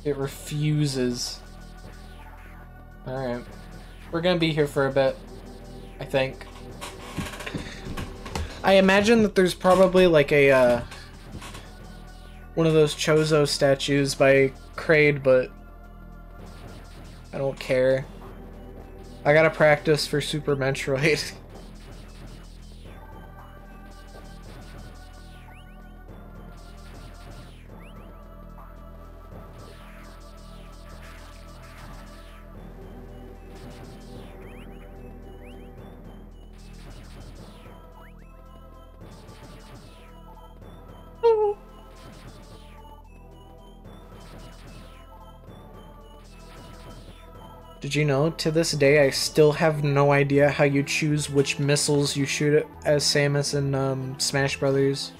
It refuses. We're gonna be here for a bit. I think. I imagine that there's probably like a, uh, one of those Chozo statues by Kraid, but I don't care. I gotta practice for Super Metroid. (laughs) did you know to this day I still have no idea how you choose which missiles you shoot as Samus in um, Smash Brothers?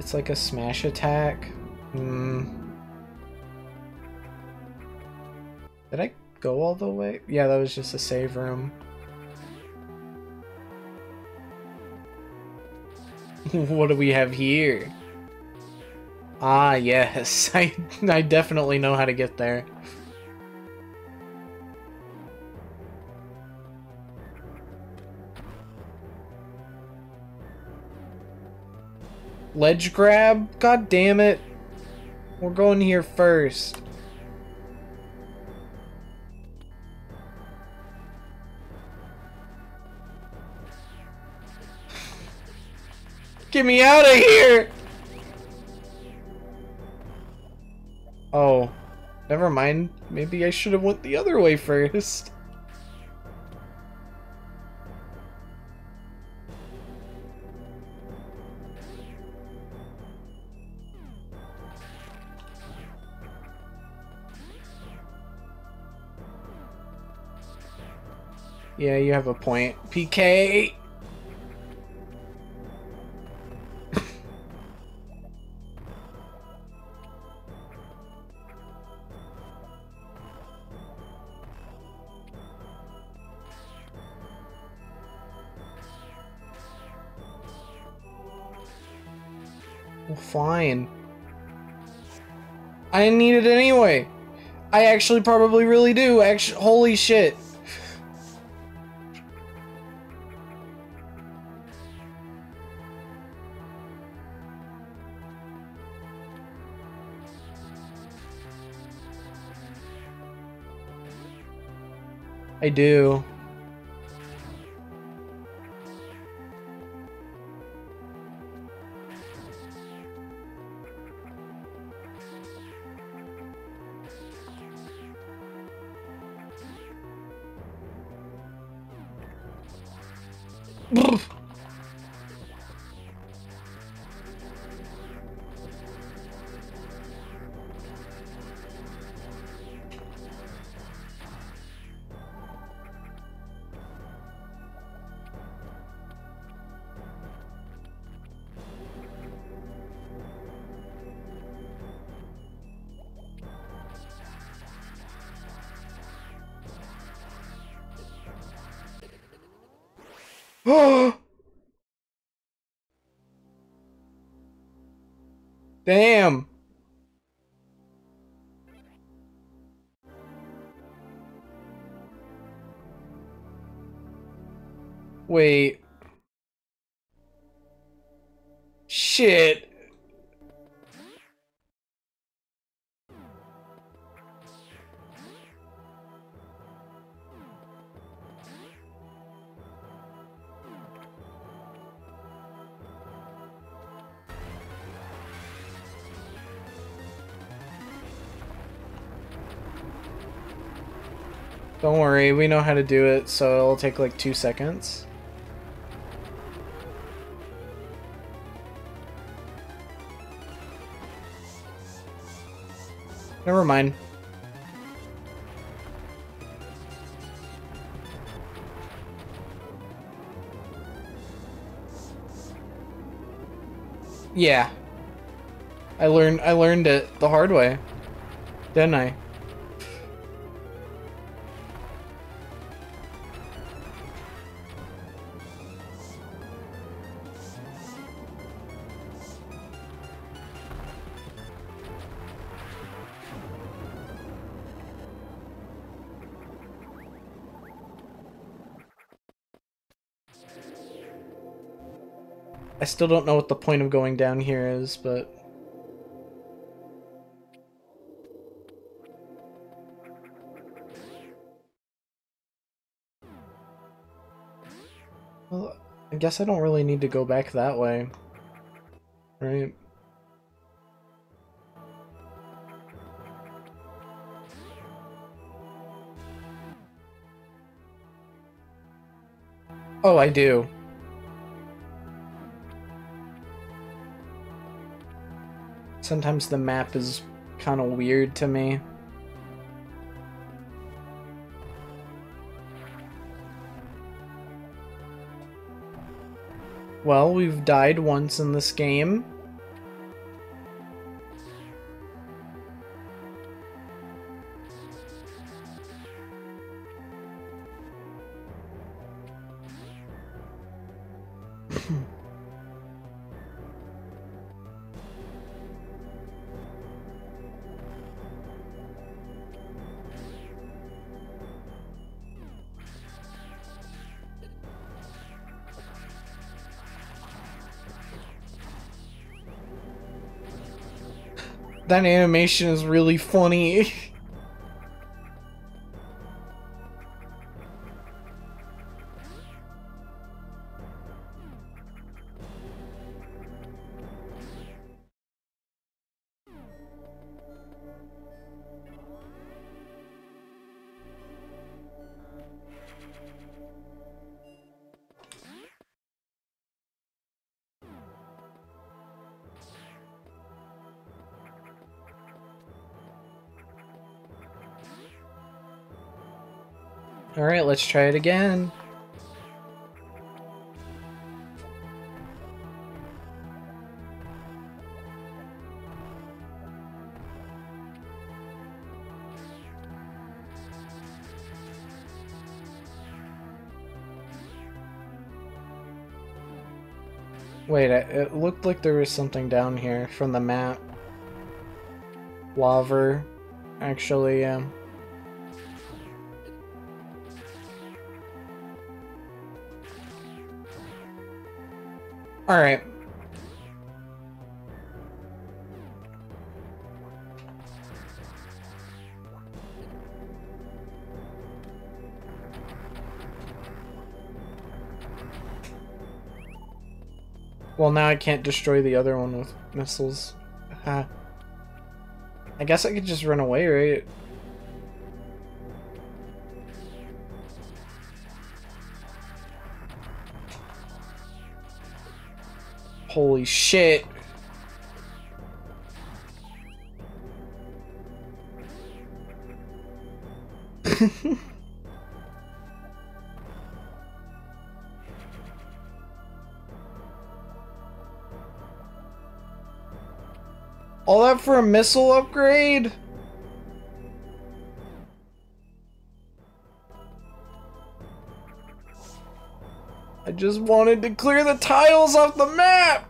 It's like a smash attack. Hmm. Did I go all the way? Yeah, that was just a save room. (laughs) what do we have here? Ah, yes. (laughs) I, I definitely know how to get there. Ledge grab? God damn it. We're going here first. Get me out of here! Oh. Never mind. Maybe I should have went the other way first. Yeah, you have a point. PK! I actually probably really do. Actually, holy shit. I do. Don't worry, we know how to do it, so it'll take like two seconds. Never mind. Yeah. I learned I learned it the hard way. Didn't I? Still don't know what the point of going down here is, but... Well, I guess I don't really need to go back that way. Right? Oh, I do. Sometimes the map is kind of weird to me. Well, we've died once in this game. That animation is really funny. (laughs) let's try it again. Wait, it looked like there was something down here from the map. Lava, actually. Alright. Well, now I can't destroy the other one with missiles. Uh, I guess I could just run away, right? Holy shit. (laughs) All that for a missile upgrade? I just wanted to clear the tiles off the map!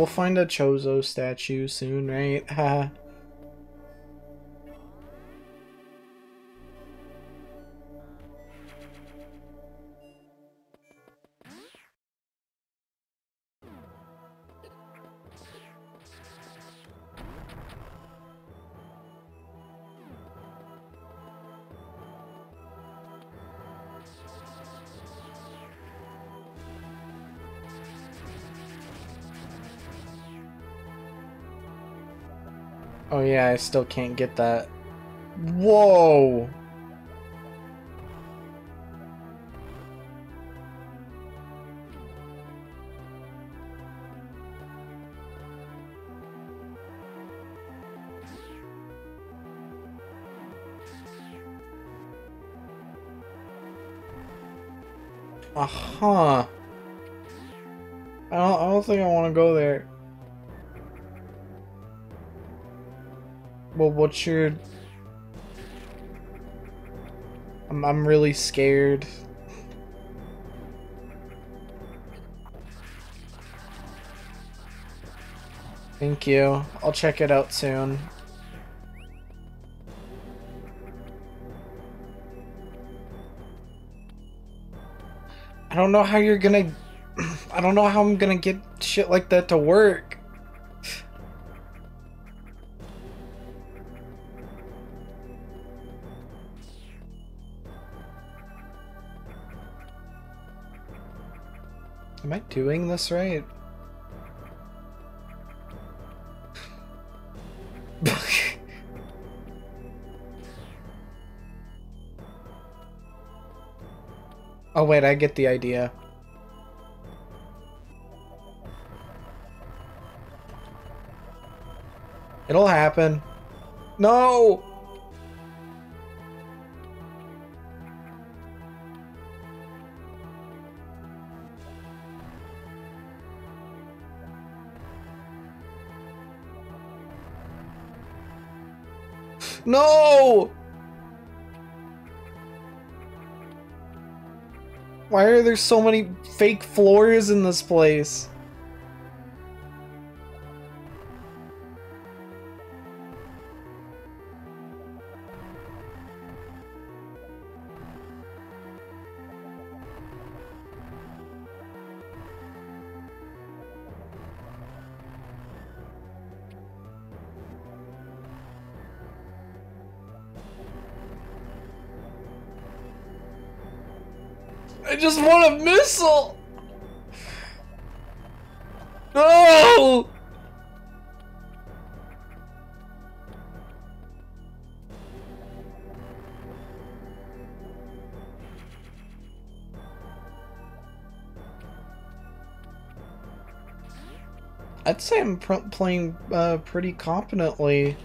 We'll find a Chozo statue soon, right? (laughs) yeah, I still can't get that. Whoa! Uh-huh. I don't, I don't think I want to go there. Well, what's your... I'm, I'm really scared. Thank you. I'll check it out soon. I don't know how you're gonna... (clears throat) I don't know how I'm gonna get shit like that to work. Doing this right? (laughs) oh wait, I get the idea. It'll happen. No! No! Why are there so many fake floors in this place? I'd say I'm playing uh, pretty competently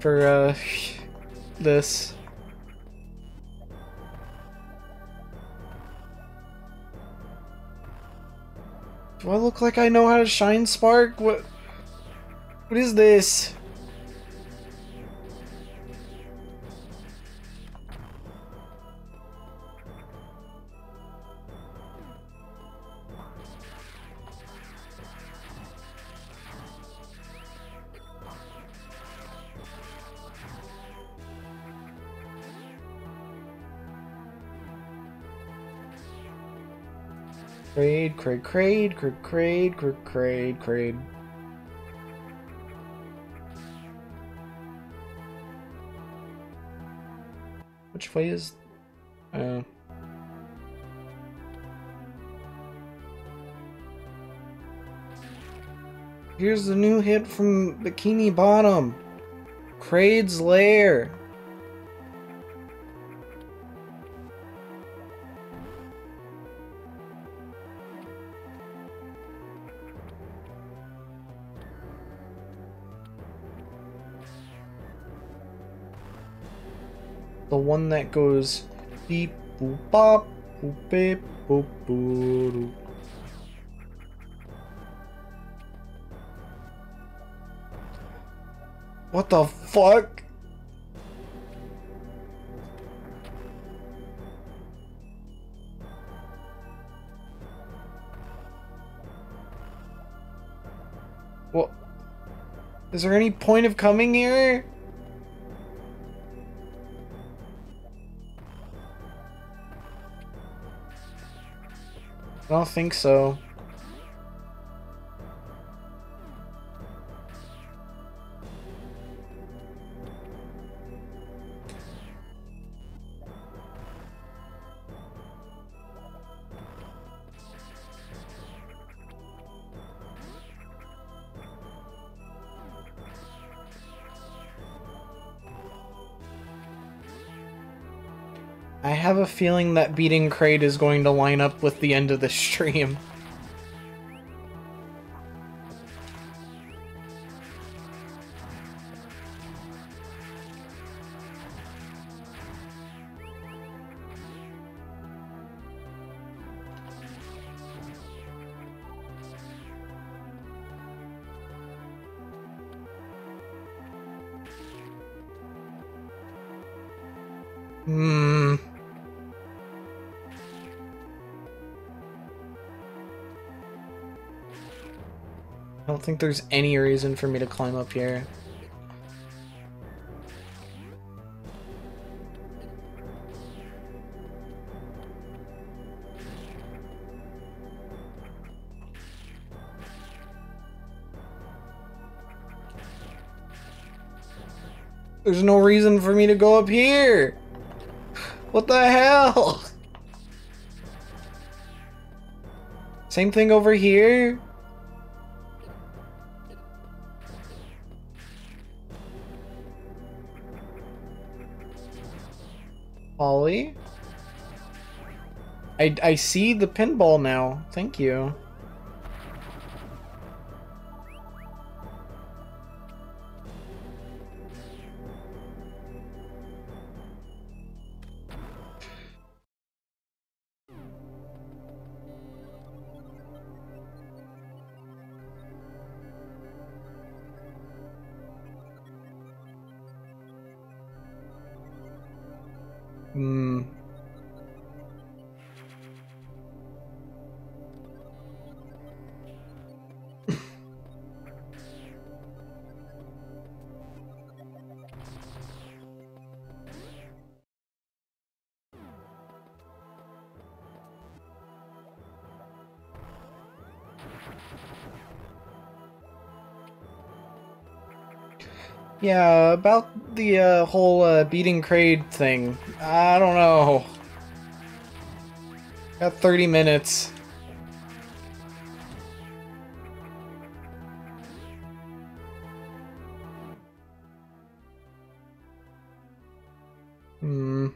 for uh, (sighs) this. Do I look like I know how to shine spark? What? What is this? Kraid, Kraid, Kraid, Kraid, Kraid, Kraid, Kraid. Which way is... Uh... Here's the new hit from Bikini Bottom. Kraid's Lair. One that goes beep boop bop boop beep boop boop. What the fuck? What? Is there any point of coming here? I don't think so. Feeling that beating Kraid is going to line up with the end of the (laughs) stream. Think there's any reason for me to climb up here. There's no reason for me to go up here. (sighs) What the hell? (laughs) Same thing over here. I, I see the pinball now. Thank you. Yeah, about the uh, whole uh, beating Kraid thing. I don't know. Got 30 minutes. Hmm.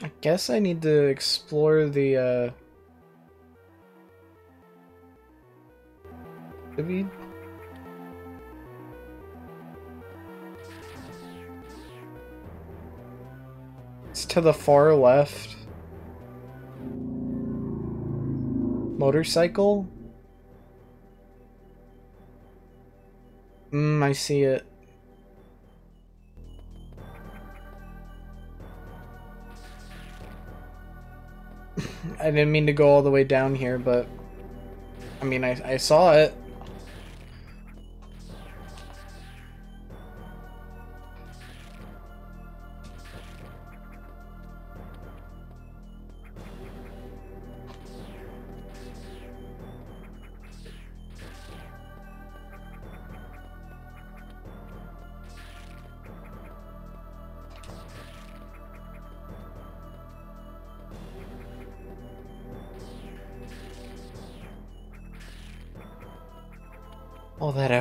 I guess I need to explore the, uh... to the far left. Motorcycle? Mmm, I see it. (laughs) I didn't mean to go all the way down here, but... I mean, I, I saw it.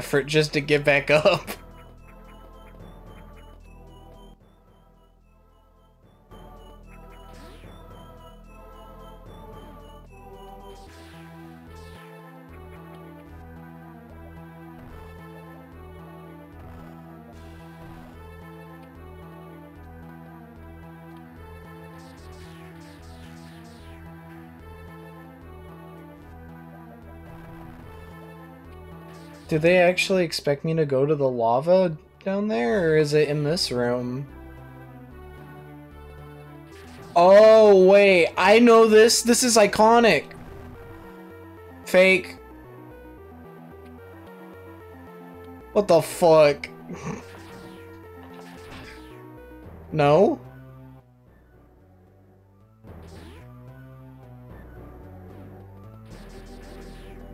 Effort just to get back (laughs) up. Do they actually expect me to go to the lava down there, or is it in this room? Oh, wait. I know this. This is iconic. Fake. What the fuck? (laughs) no?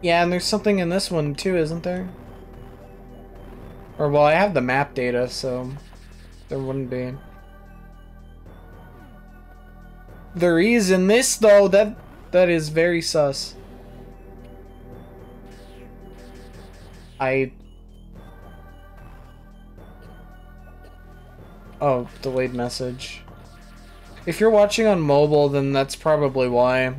Yeah, and there's something in this one too, isn't there? Or, well, I have the map data, so there wouldn't be. There is in this, though, that that is very sus. I... Oh, delayed message. If you're watching on mobile, then that's probably why.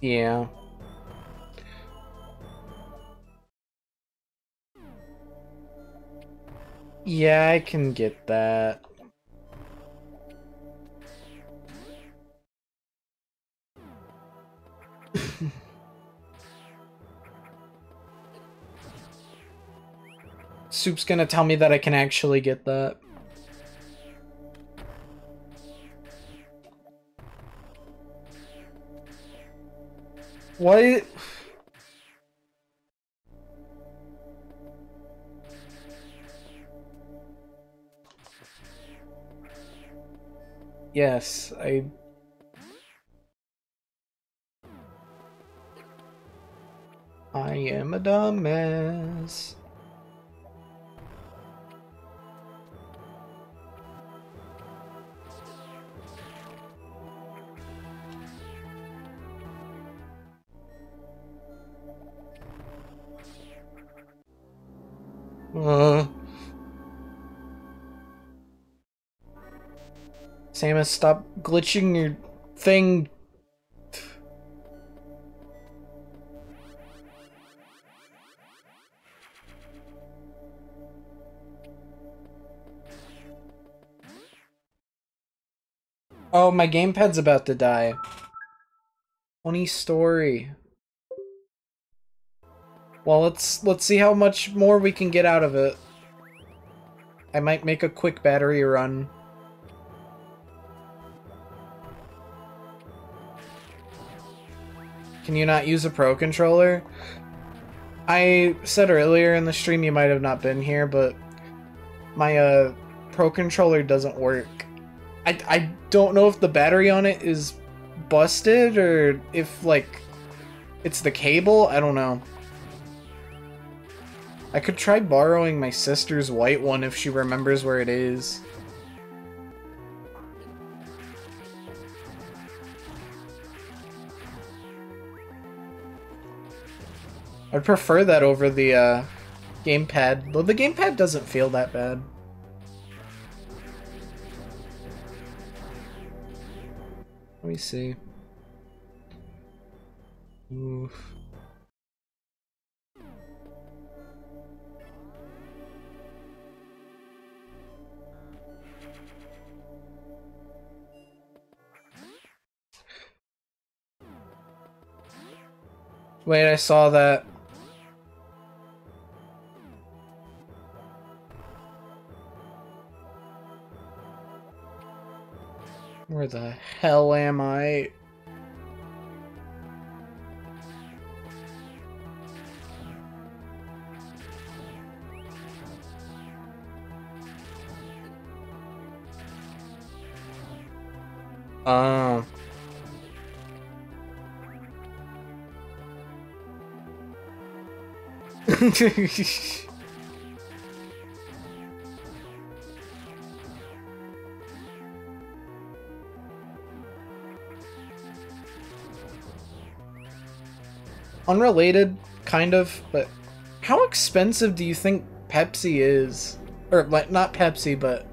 Yeah. Yeah, I can get that. (laughs) Soup's gonna tell me that I can actually get that. Why? Yes, I... I am a dumbass. Samus, stop glitching your thing. Oh, my gamepad's about to die. Funny story. Well, let's let's see how much more we can get out of it. I might make a quick battery run. Can you not use a Pro Controller? I said earlier in the stream, you might have not been here, but my uh, Pro Controller doesn't work. I, I don't know if the battery on it is busted or if, like, it's the cable. I don't know. I could try borrowing my sister's white one if she remembers where it is. I'd prefer that over the uh, gamepad, though the gamepad doesn't feel that bad. Let me see. Oof. Wait, I saw that. Where the hell am I? Um. (laughs) unrelated, kind of, but how expensive do you think Pepsi is? Or, like, not Pepsi, but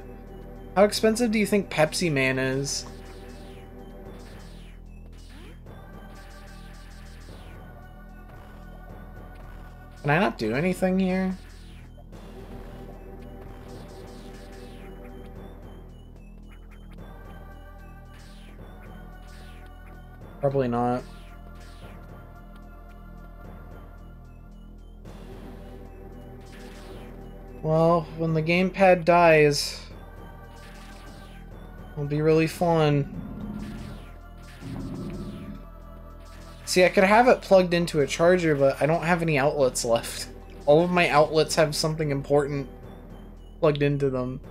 how expensive do you think Pepsi Man is? Can I not do anything here? Probably not. Well, when the gamepad dies, it'll be really fun. See, I could have it plugged into a charger, but I don't have any outlets left. (laughs) All of my outlets have something important plugged into them.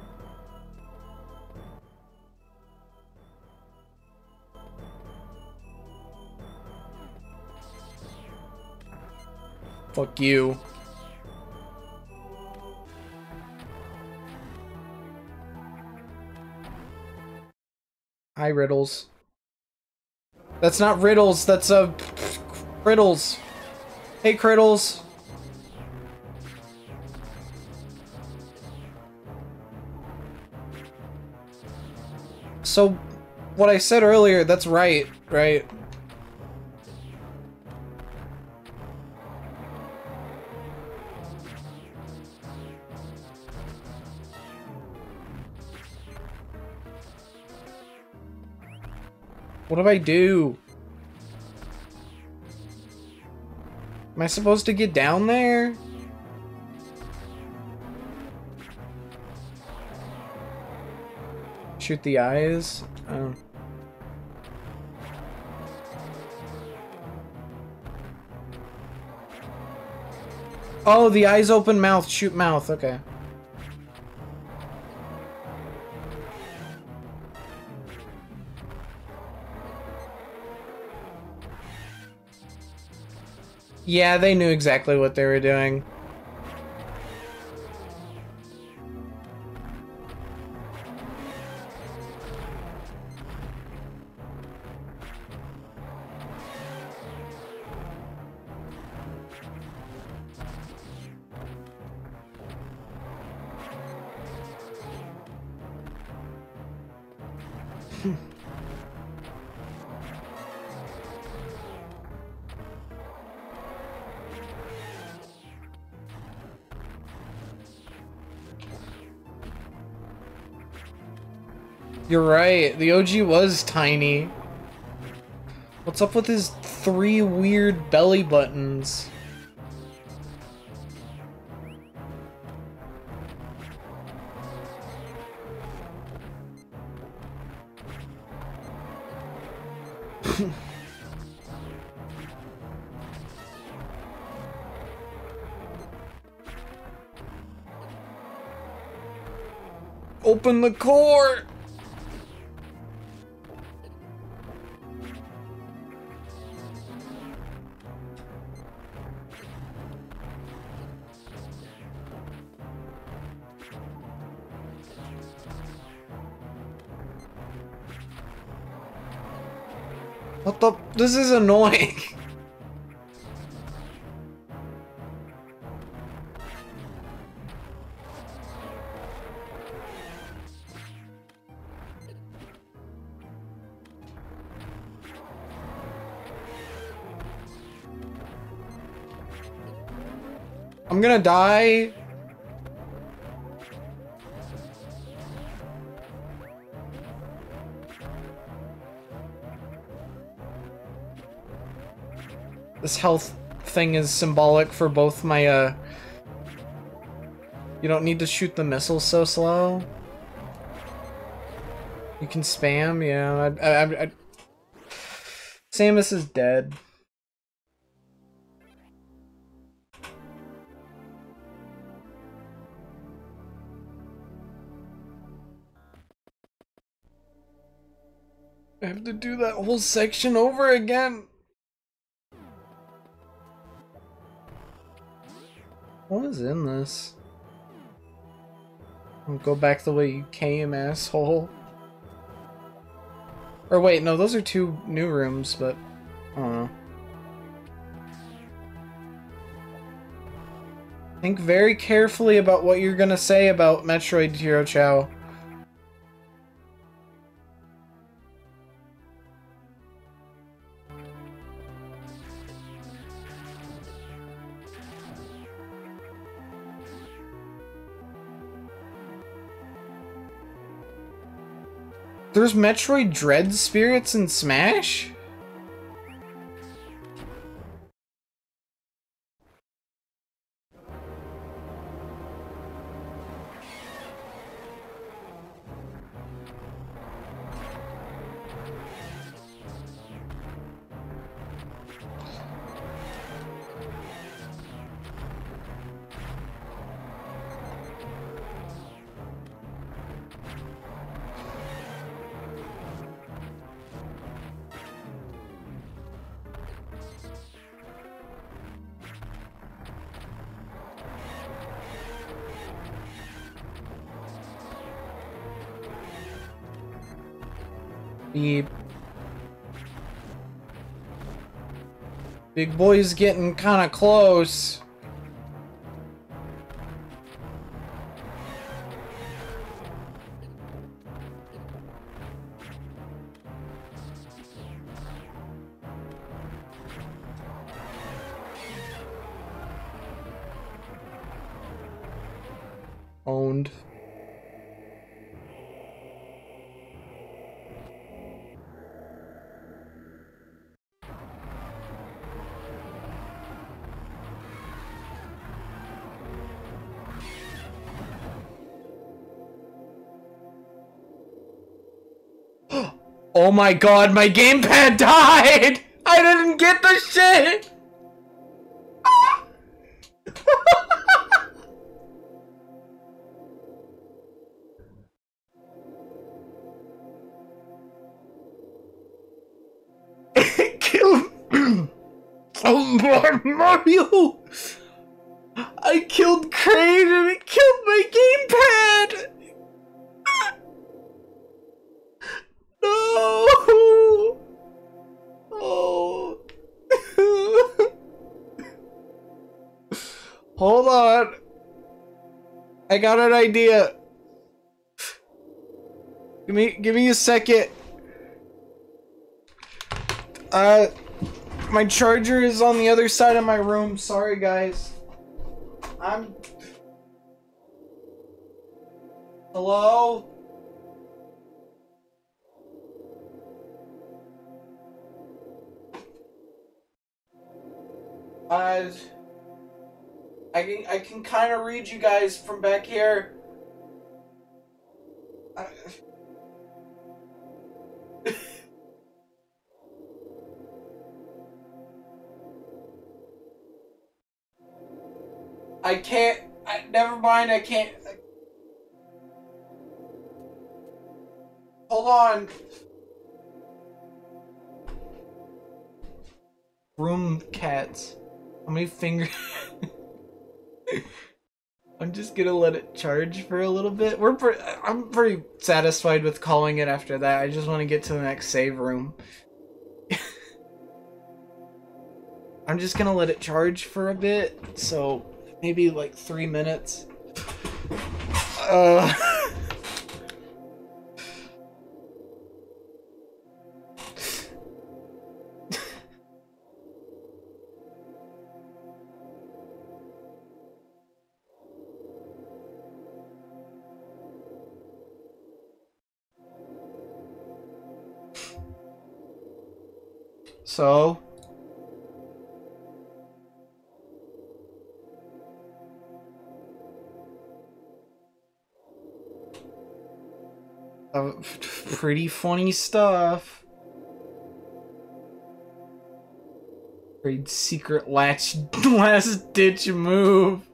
Fuck you. Hi, Riddles. That's not Riddles, that's a... Uh, Criddles. Hey, Criddles. So, what I said earlier, that's right, right? What do I do? Am I supposed to get down there? Shoot the eyes? Oh. Oh, the eyes open mouth, shoot mouth, okay. Yeah, they knew exactly what they were doing. You're right, the OG was tiny. What's up with his three weird belly buttons? (laughs) Open the core! This is annoying. (laughs) I'm gonna die. This health thing is symbolic for both my, uh... You don't need to shoot the missiles so slow. You can spam, yeah. I, I, I, Samus is dead. I have to do that whole section over again. What is in this? Go back the way you came, asshole. Or wait, no, those are two new rooms, but I don't know. Think very carefully about what you're gonna say about Metroid Hero Chow. There's Metroid Dread spirits in Smash? Big boy's getting kind of close. Oh my god, my gamepad (laughs) died! I didn't get the shit! (laughs) it killed (clears throat) Oh Mario! Got an idea. Give me give me a second. Uh my charger is on the other side of my room. Sorry guys. I'm Hello? Uh I can I can kind of read you guys from back here. (laughs) I... Can't. I, never mind. I can't. I... Hold on. Room cats. How many fingers? (laughs) I'm just gonna let it charge for a little bit. We're pre I'm pretty satisfied with calling it after that. I just want to get to the next save room. (laughs) I'm just gonna let it charge for a bit, so maybe like three minutes. Uh... (laughs) So? Uh, (laughs) pretty funny stuff. Great secret latch (laughs) last ditch move.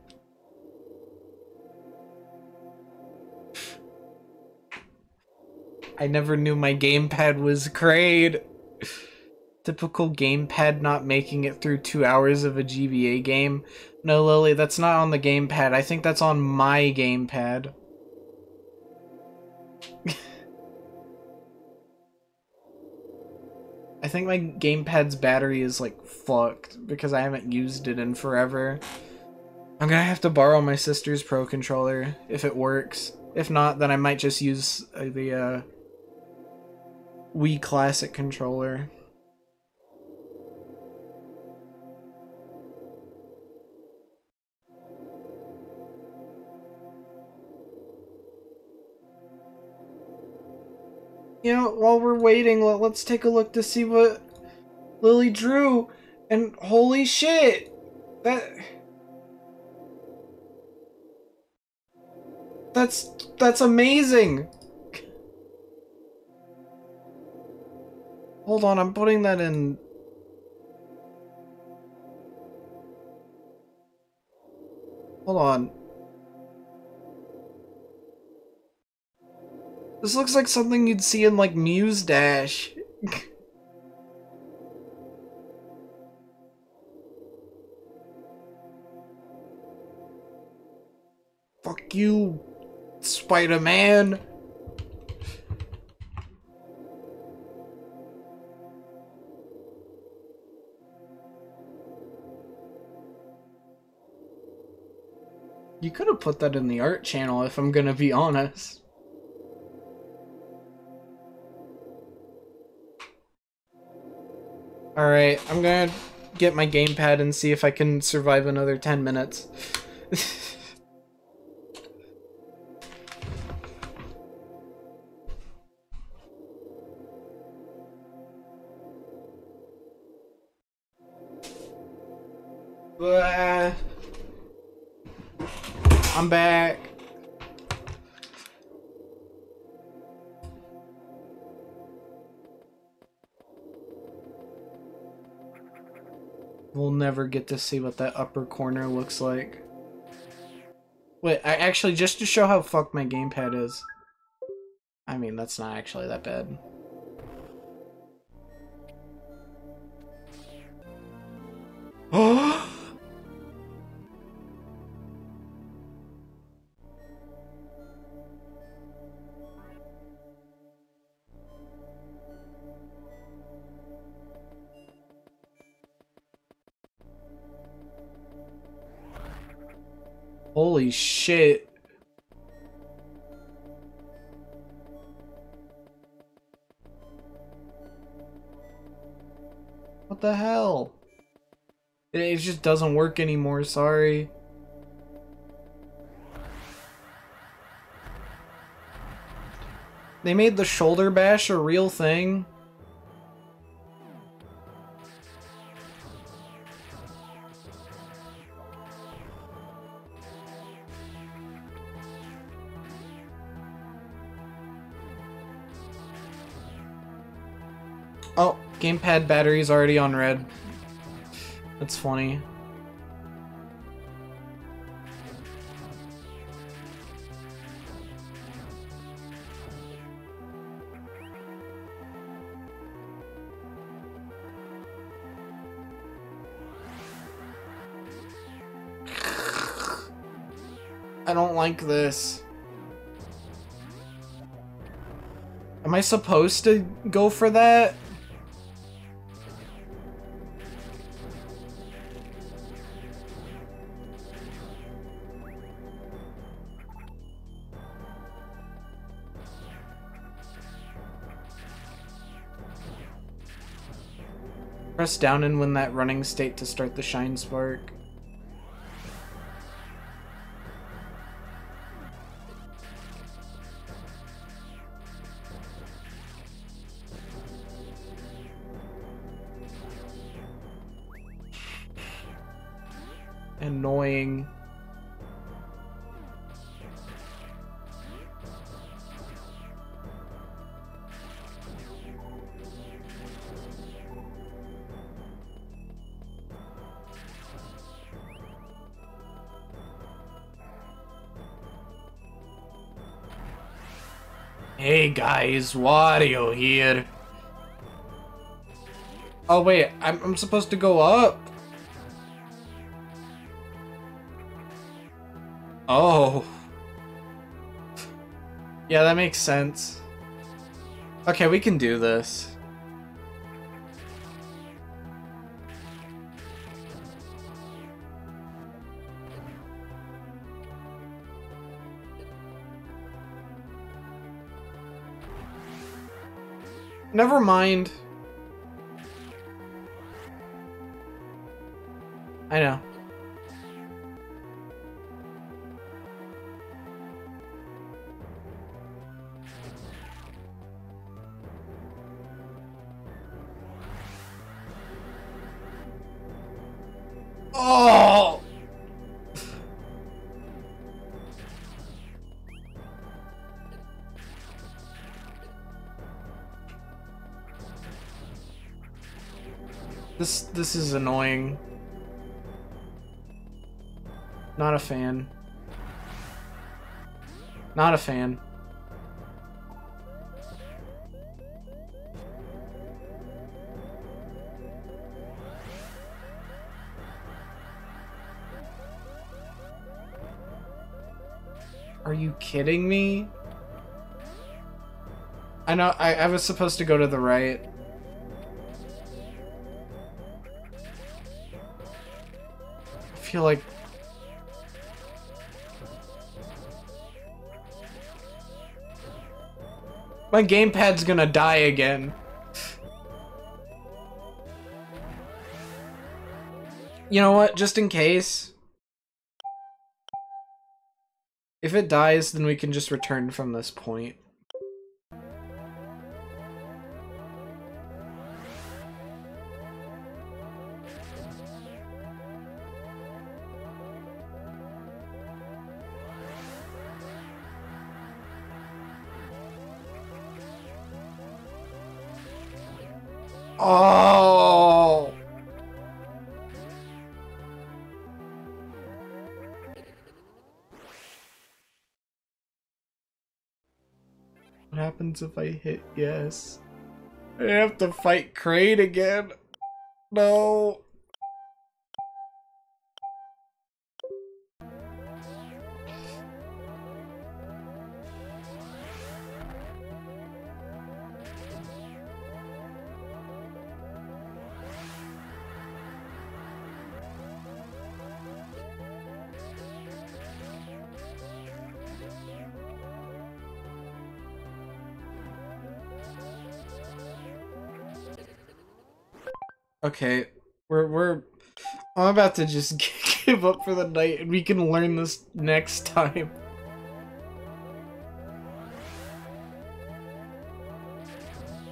I never knew my gamepad was Kraid. Typical gamepad not making it through two hours of a GBA game. No, Lily, that's not on the gamepad. I think that's on my gamepad. (laughs) I think my gamepad's battery is like fucked because I haven't used it in forever. I'm gonna have to borrow my sister's Pro controller if it works. If not, then I might just use the uh, Wii Classic controller. You know, while we're waiting, let, us take a look to see what Lily drew. And holy shit! That... That's... that's amazing! Hold on, I'm putting that in... Hold on. This looks like something you'd see in like Muse Dash. (laughs) Fuck you, Spider-Man. You could have put that in the art channel if I'm gonna be honest. Alright, I'm gonna get my gamepad and see if I can survive another 10 minutes. (laughs) I'm back. We'll never get to see what that upper corner looks like. Wait, I actually, just to show how fucked my gamepad is. I mean, that's not actually that bad. Holy shit. What the hell? It just doesn't work anymore, sorry. They made the shoulder bash a real thing. Gamepad battery's already on red. That's funny. I don't like this. Am I supposed to go for that? Down and win that running state to start the Shine Spark. Guys, Wario here. Oh wait, I'm, I'm supposed to go up? Oh. Yeah, that makes sense. Okay, we can do this. Never mind. I know. This this is annoying. Not a fan. Not a fan. Are you kidding me? I know, I, I was supposed to go to the right. Feel like... My gamepad's gonna die again. You know what, just in case... If it dies, then we can just return from this point. Happens if I hit yes? I have to fight Kraid again. No. Okay, we're we're. I'm about to just (laughs) give up for the night, and we can learn this next time.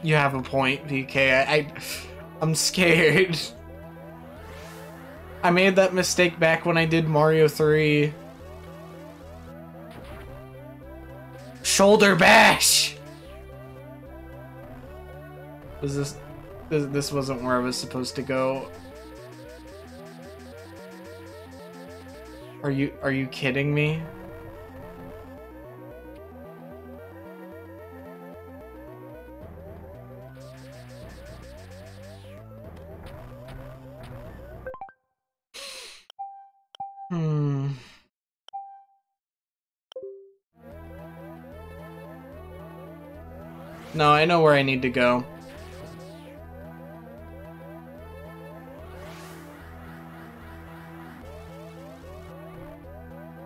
You have a point, PK. I, I I'm scared. I made that mistake back when I did Mario 3. Shoulder bash! Was this, this... This wasn't where I was supposed to go. Are you... Are you kidding me? Hmm. No, I know where I need to go.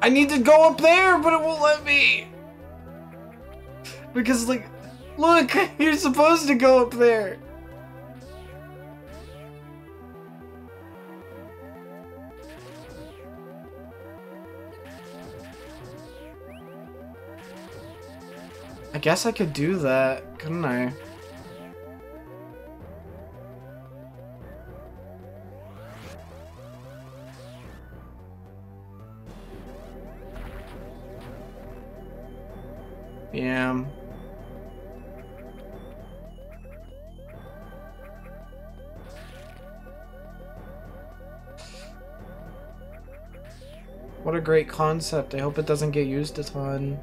I need to go up there, but it won't let me. Because, like, look, (laughs) you're supposed to go up there. I guess I could do that, couldn't I? Great concept. I hope it doesn't get used a ton.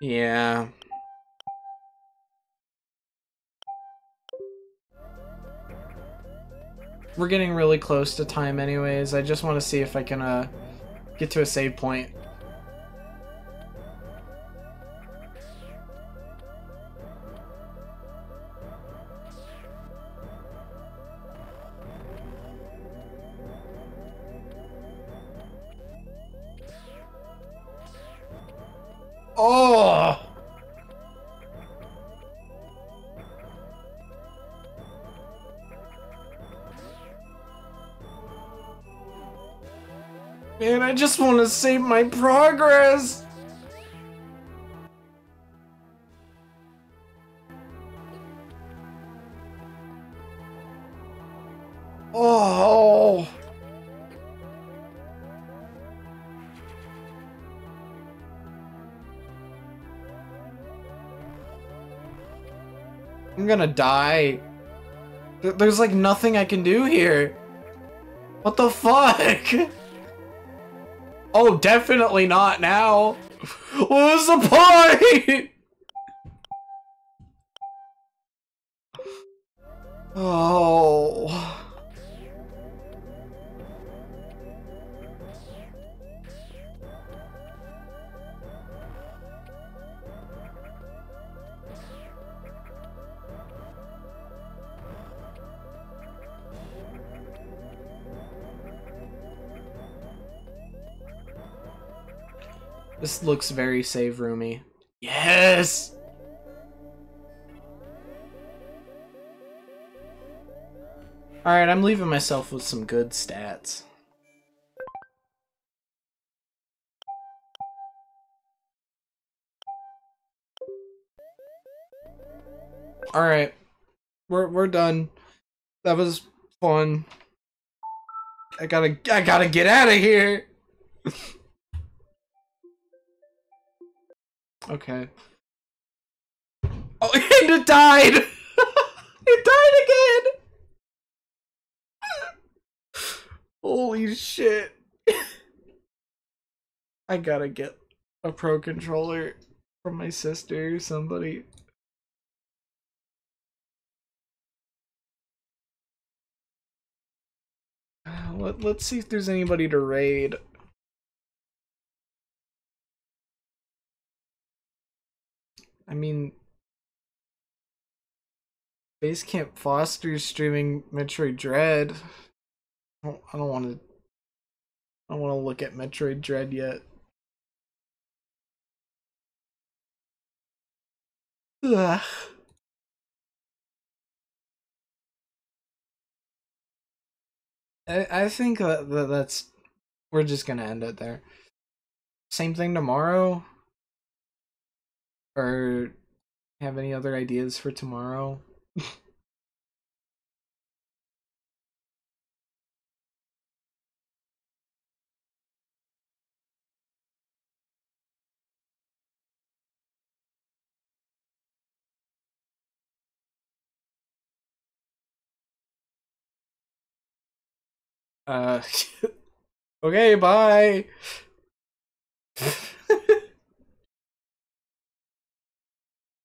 Yeah. We're getting really close to time anyways. I just want to see if I can uh, get to a save point. Save my progress! Oh! I'm gonna die. There's like nothing I can do here. What the fuck? (laughs) Oh, definitely not now. (laughs) What was the point? Looks very save roomy. Yes! Alright, I'm leaving myself with some good stats. Alright. We're we're done. That was fun. I gotta I gotta get out of here. (laughs) Okay. Oh, (laughs) and it died! (laughs) it died again! Holy shit. (laughs) I gotta get a pro controller from my sister or somebody. (sighs) Let, let's see if there's anybody to raid. I mean, Basecamp Foster's streaming Metroid Dread. I don't, want to. I don't want to look at Metroid Dread yet. Ugh. I, I think that that's we're just gonna end it there. Same thing tomorrow. Or have any other ideas for tomorrow? (laughs) Uh, (laughs) okay, bye. (laughs)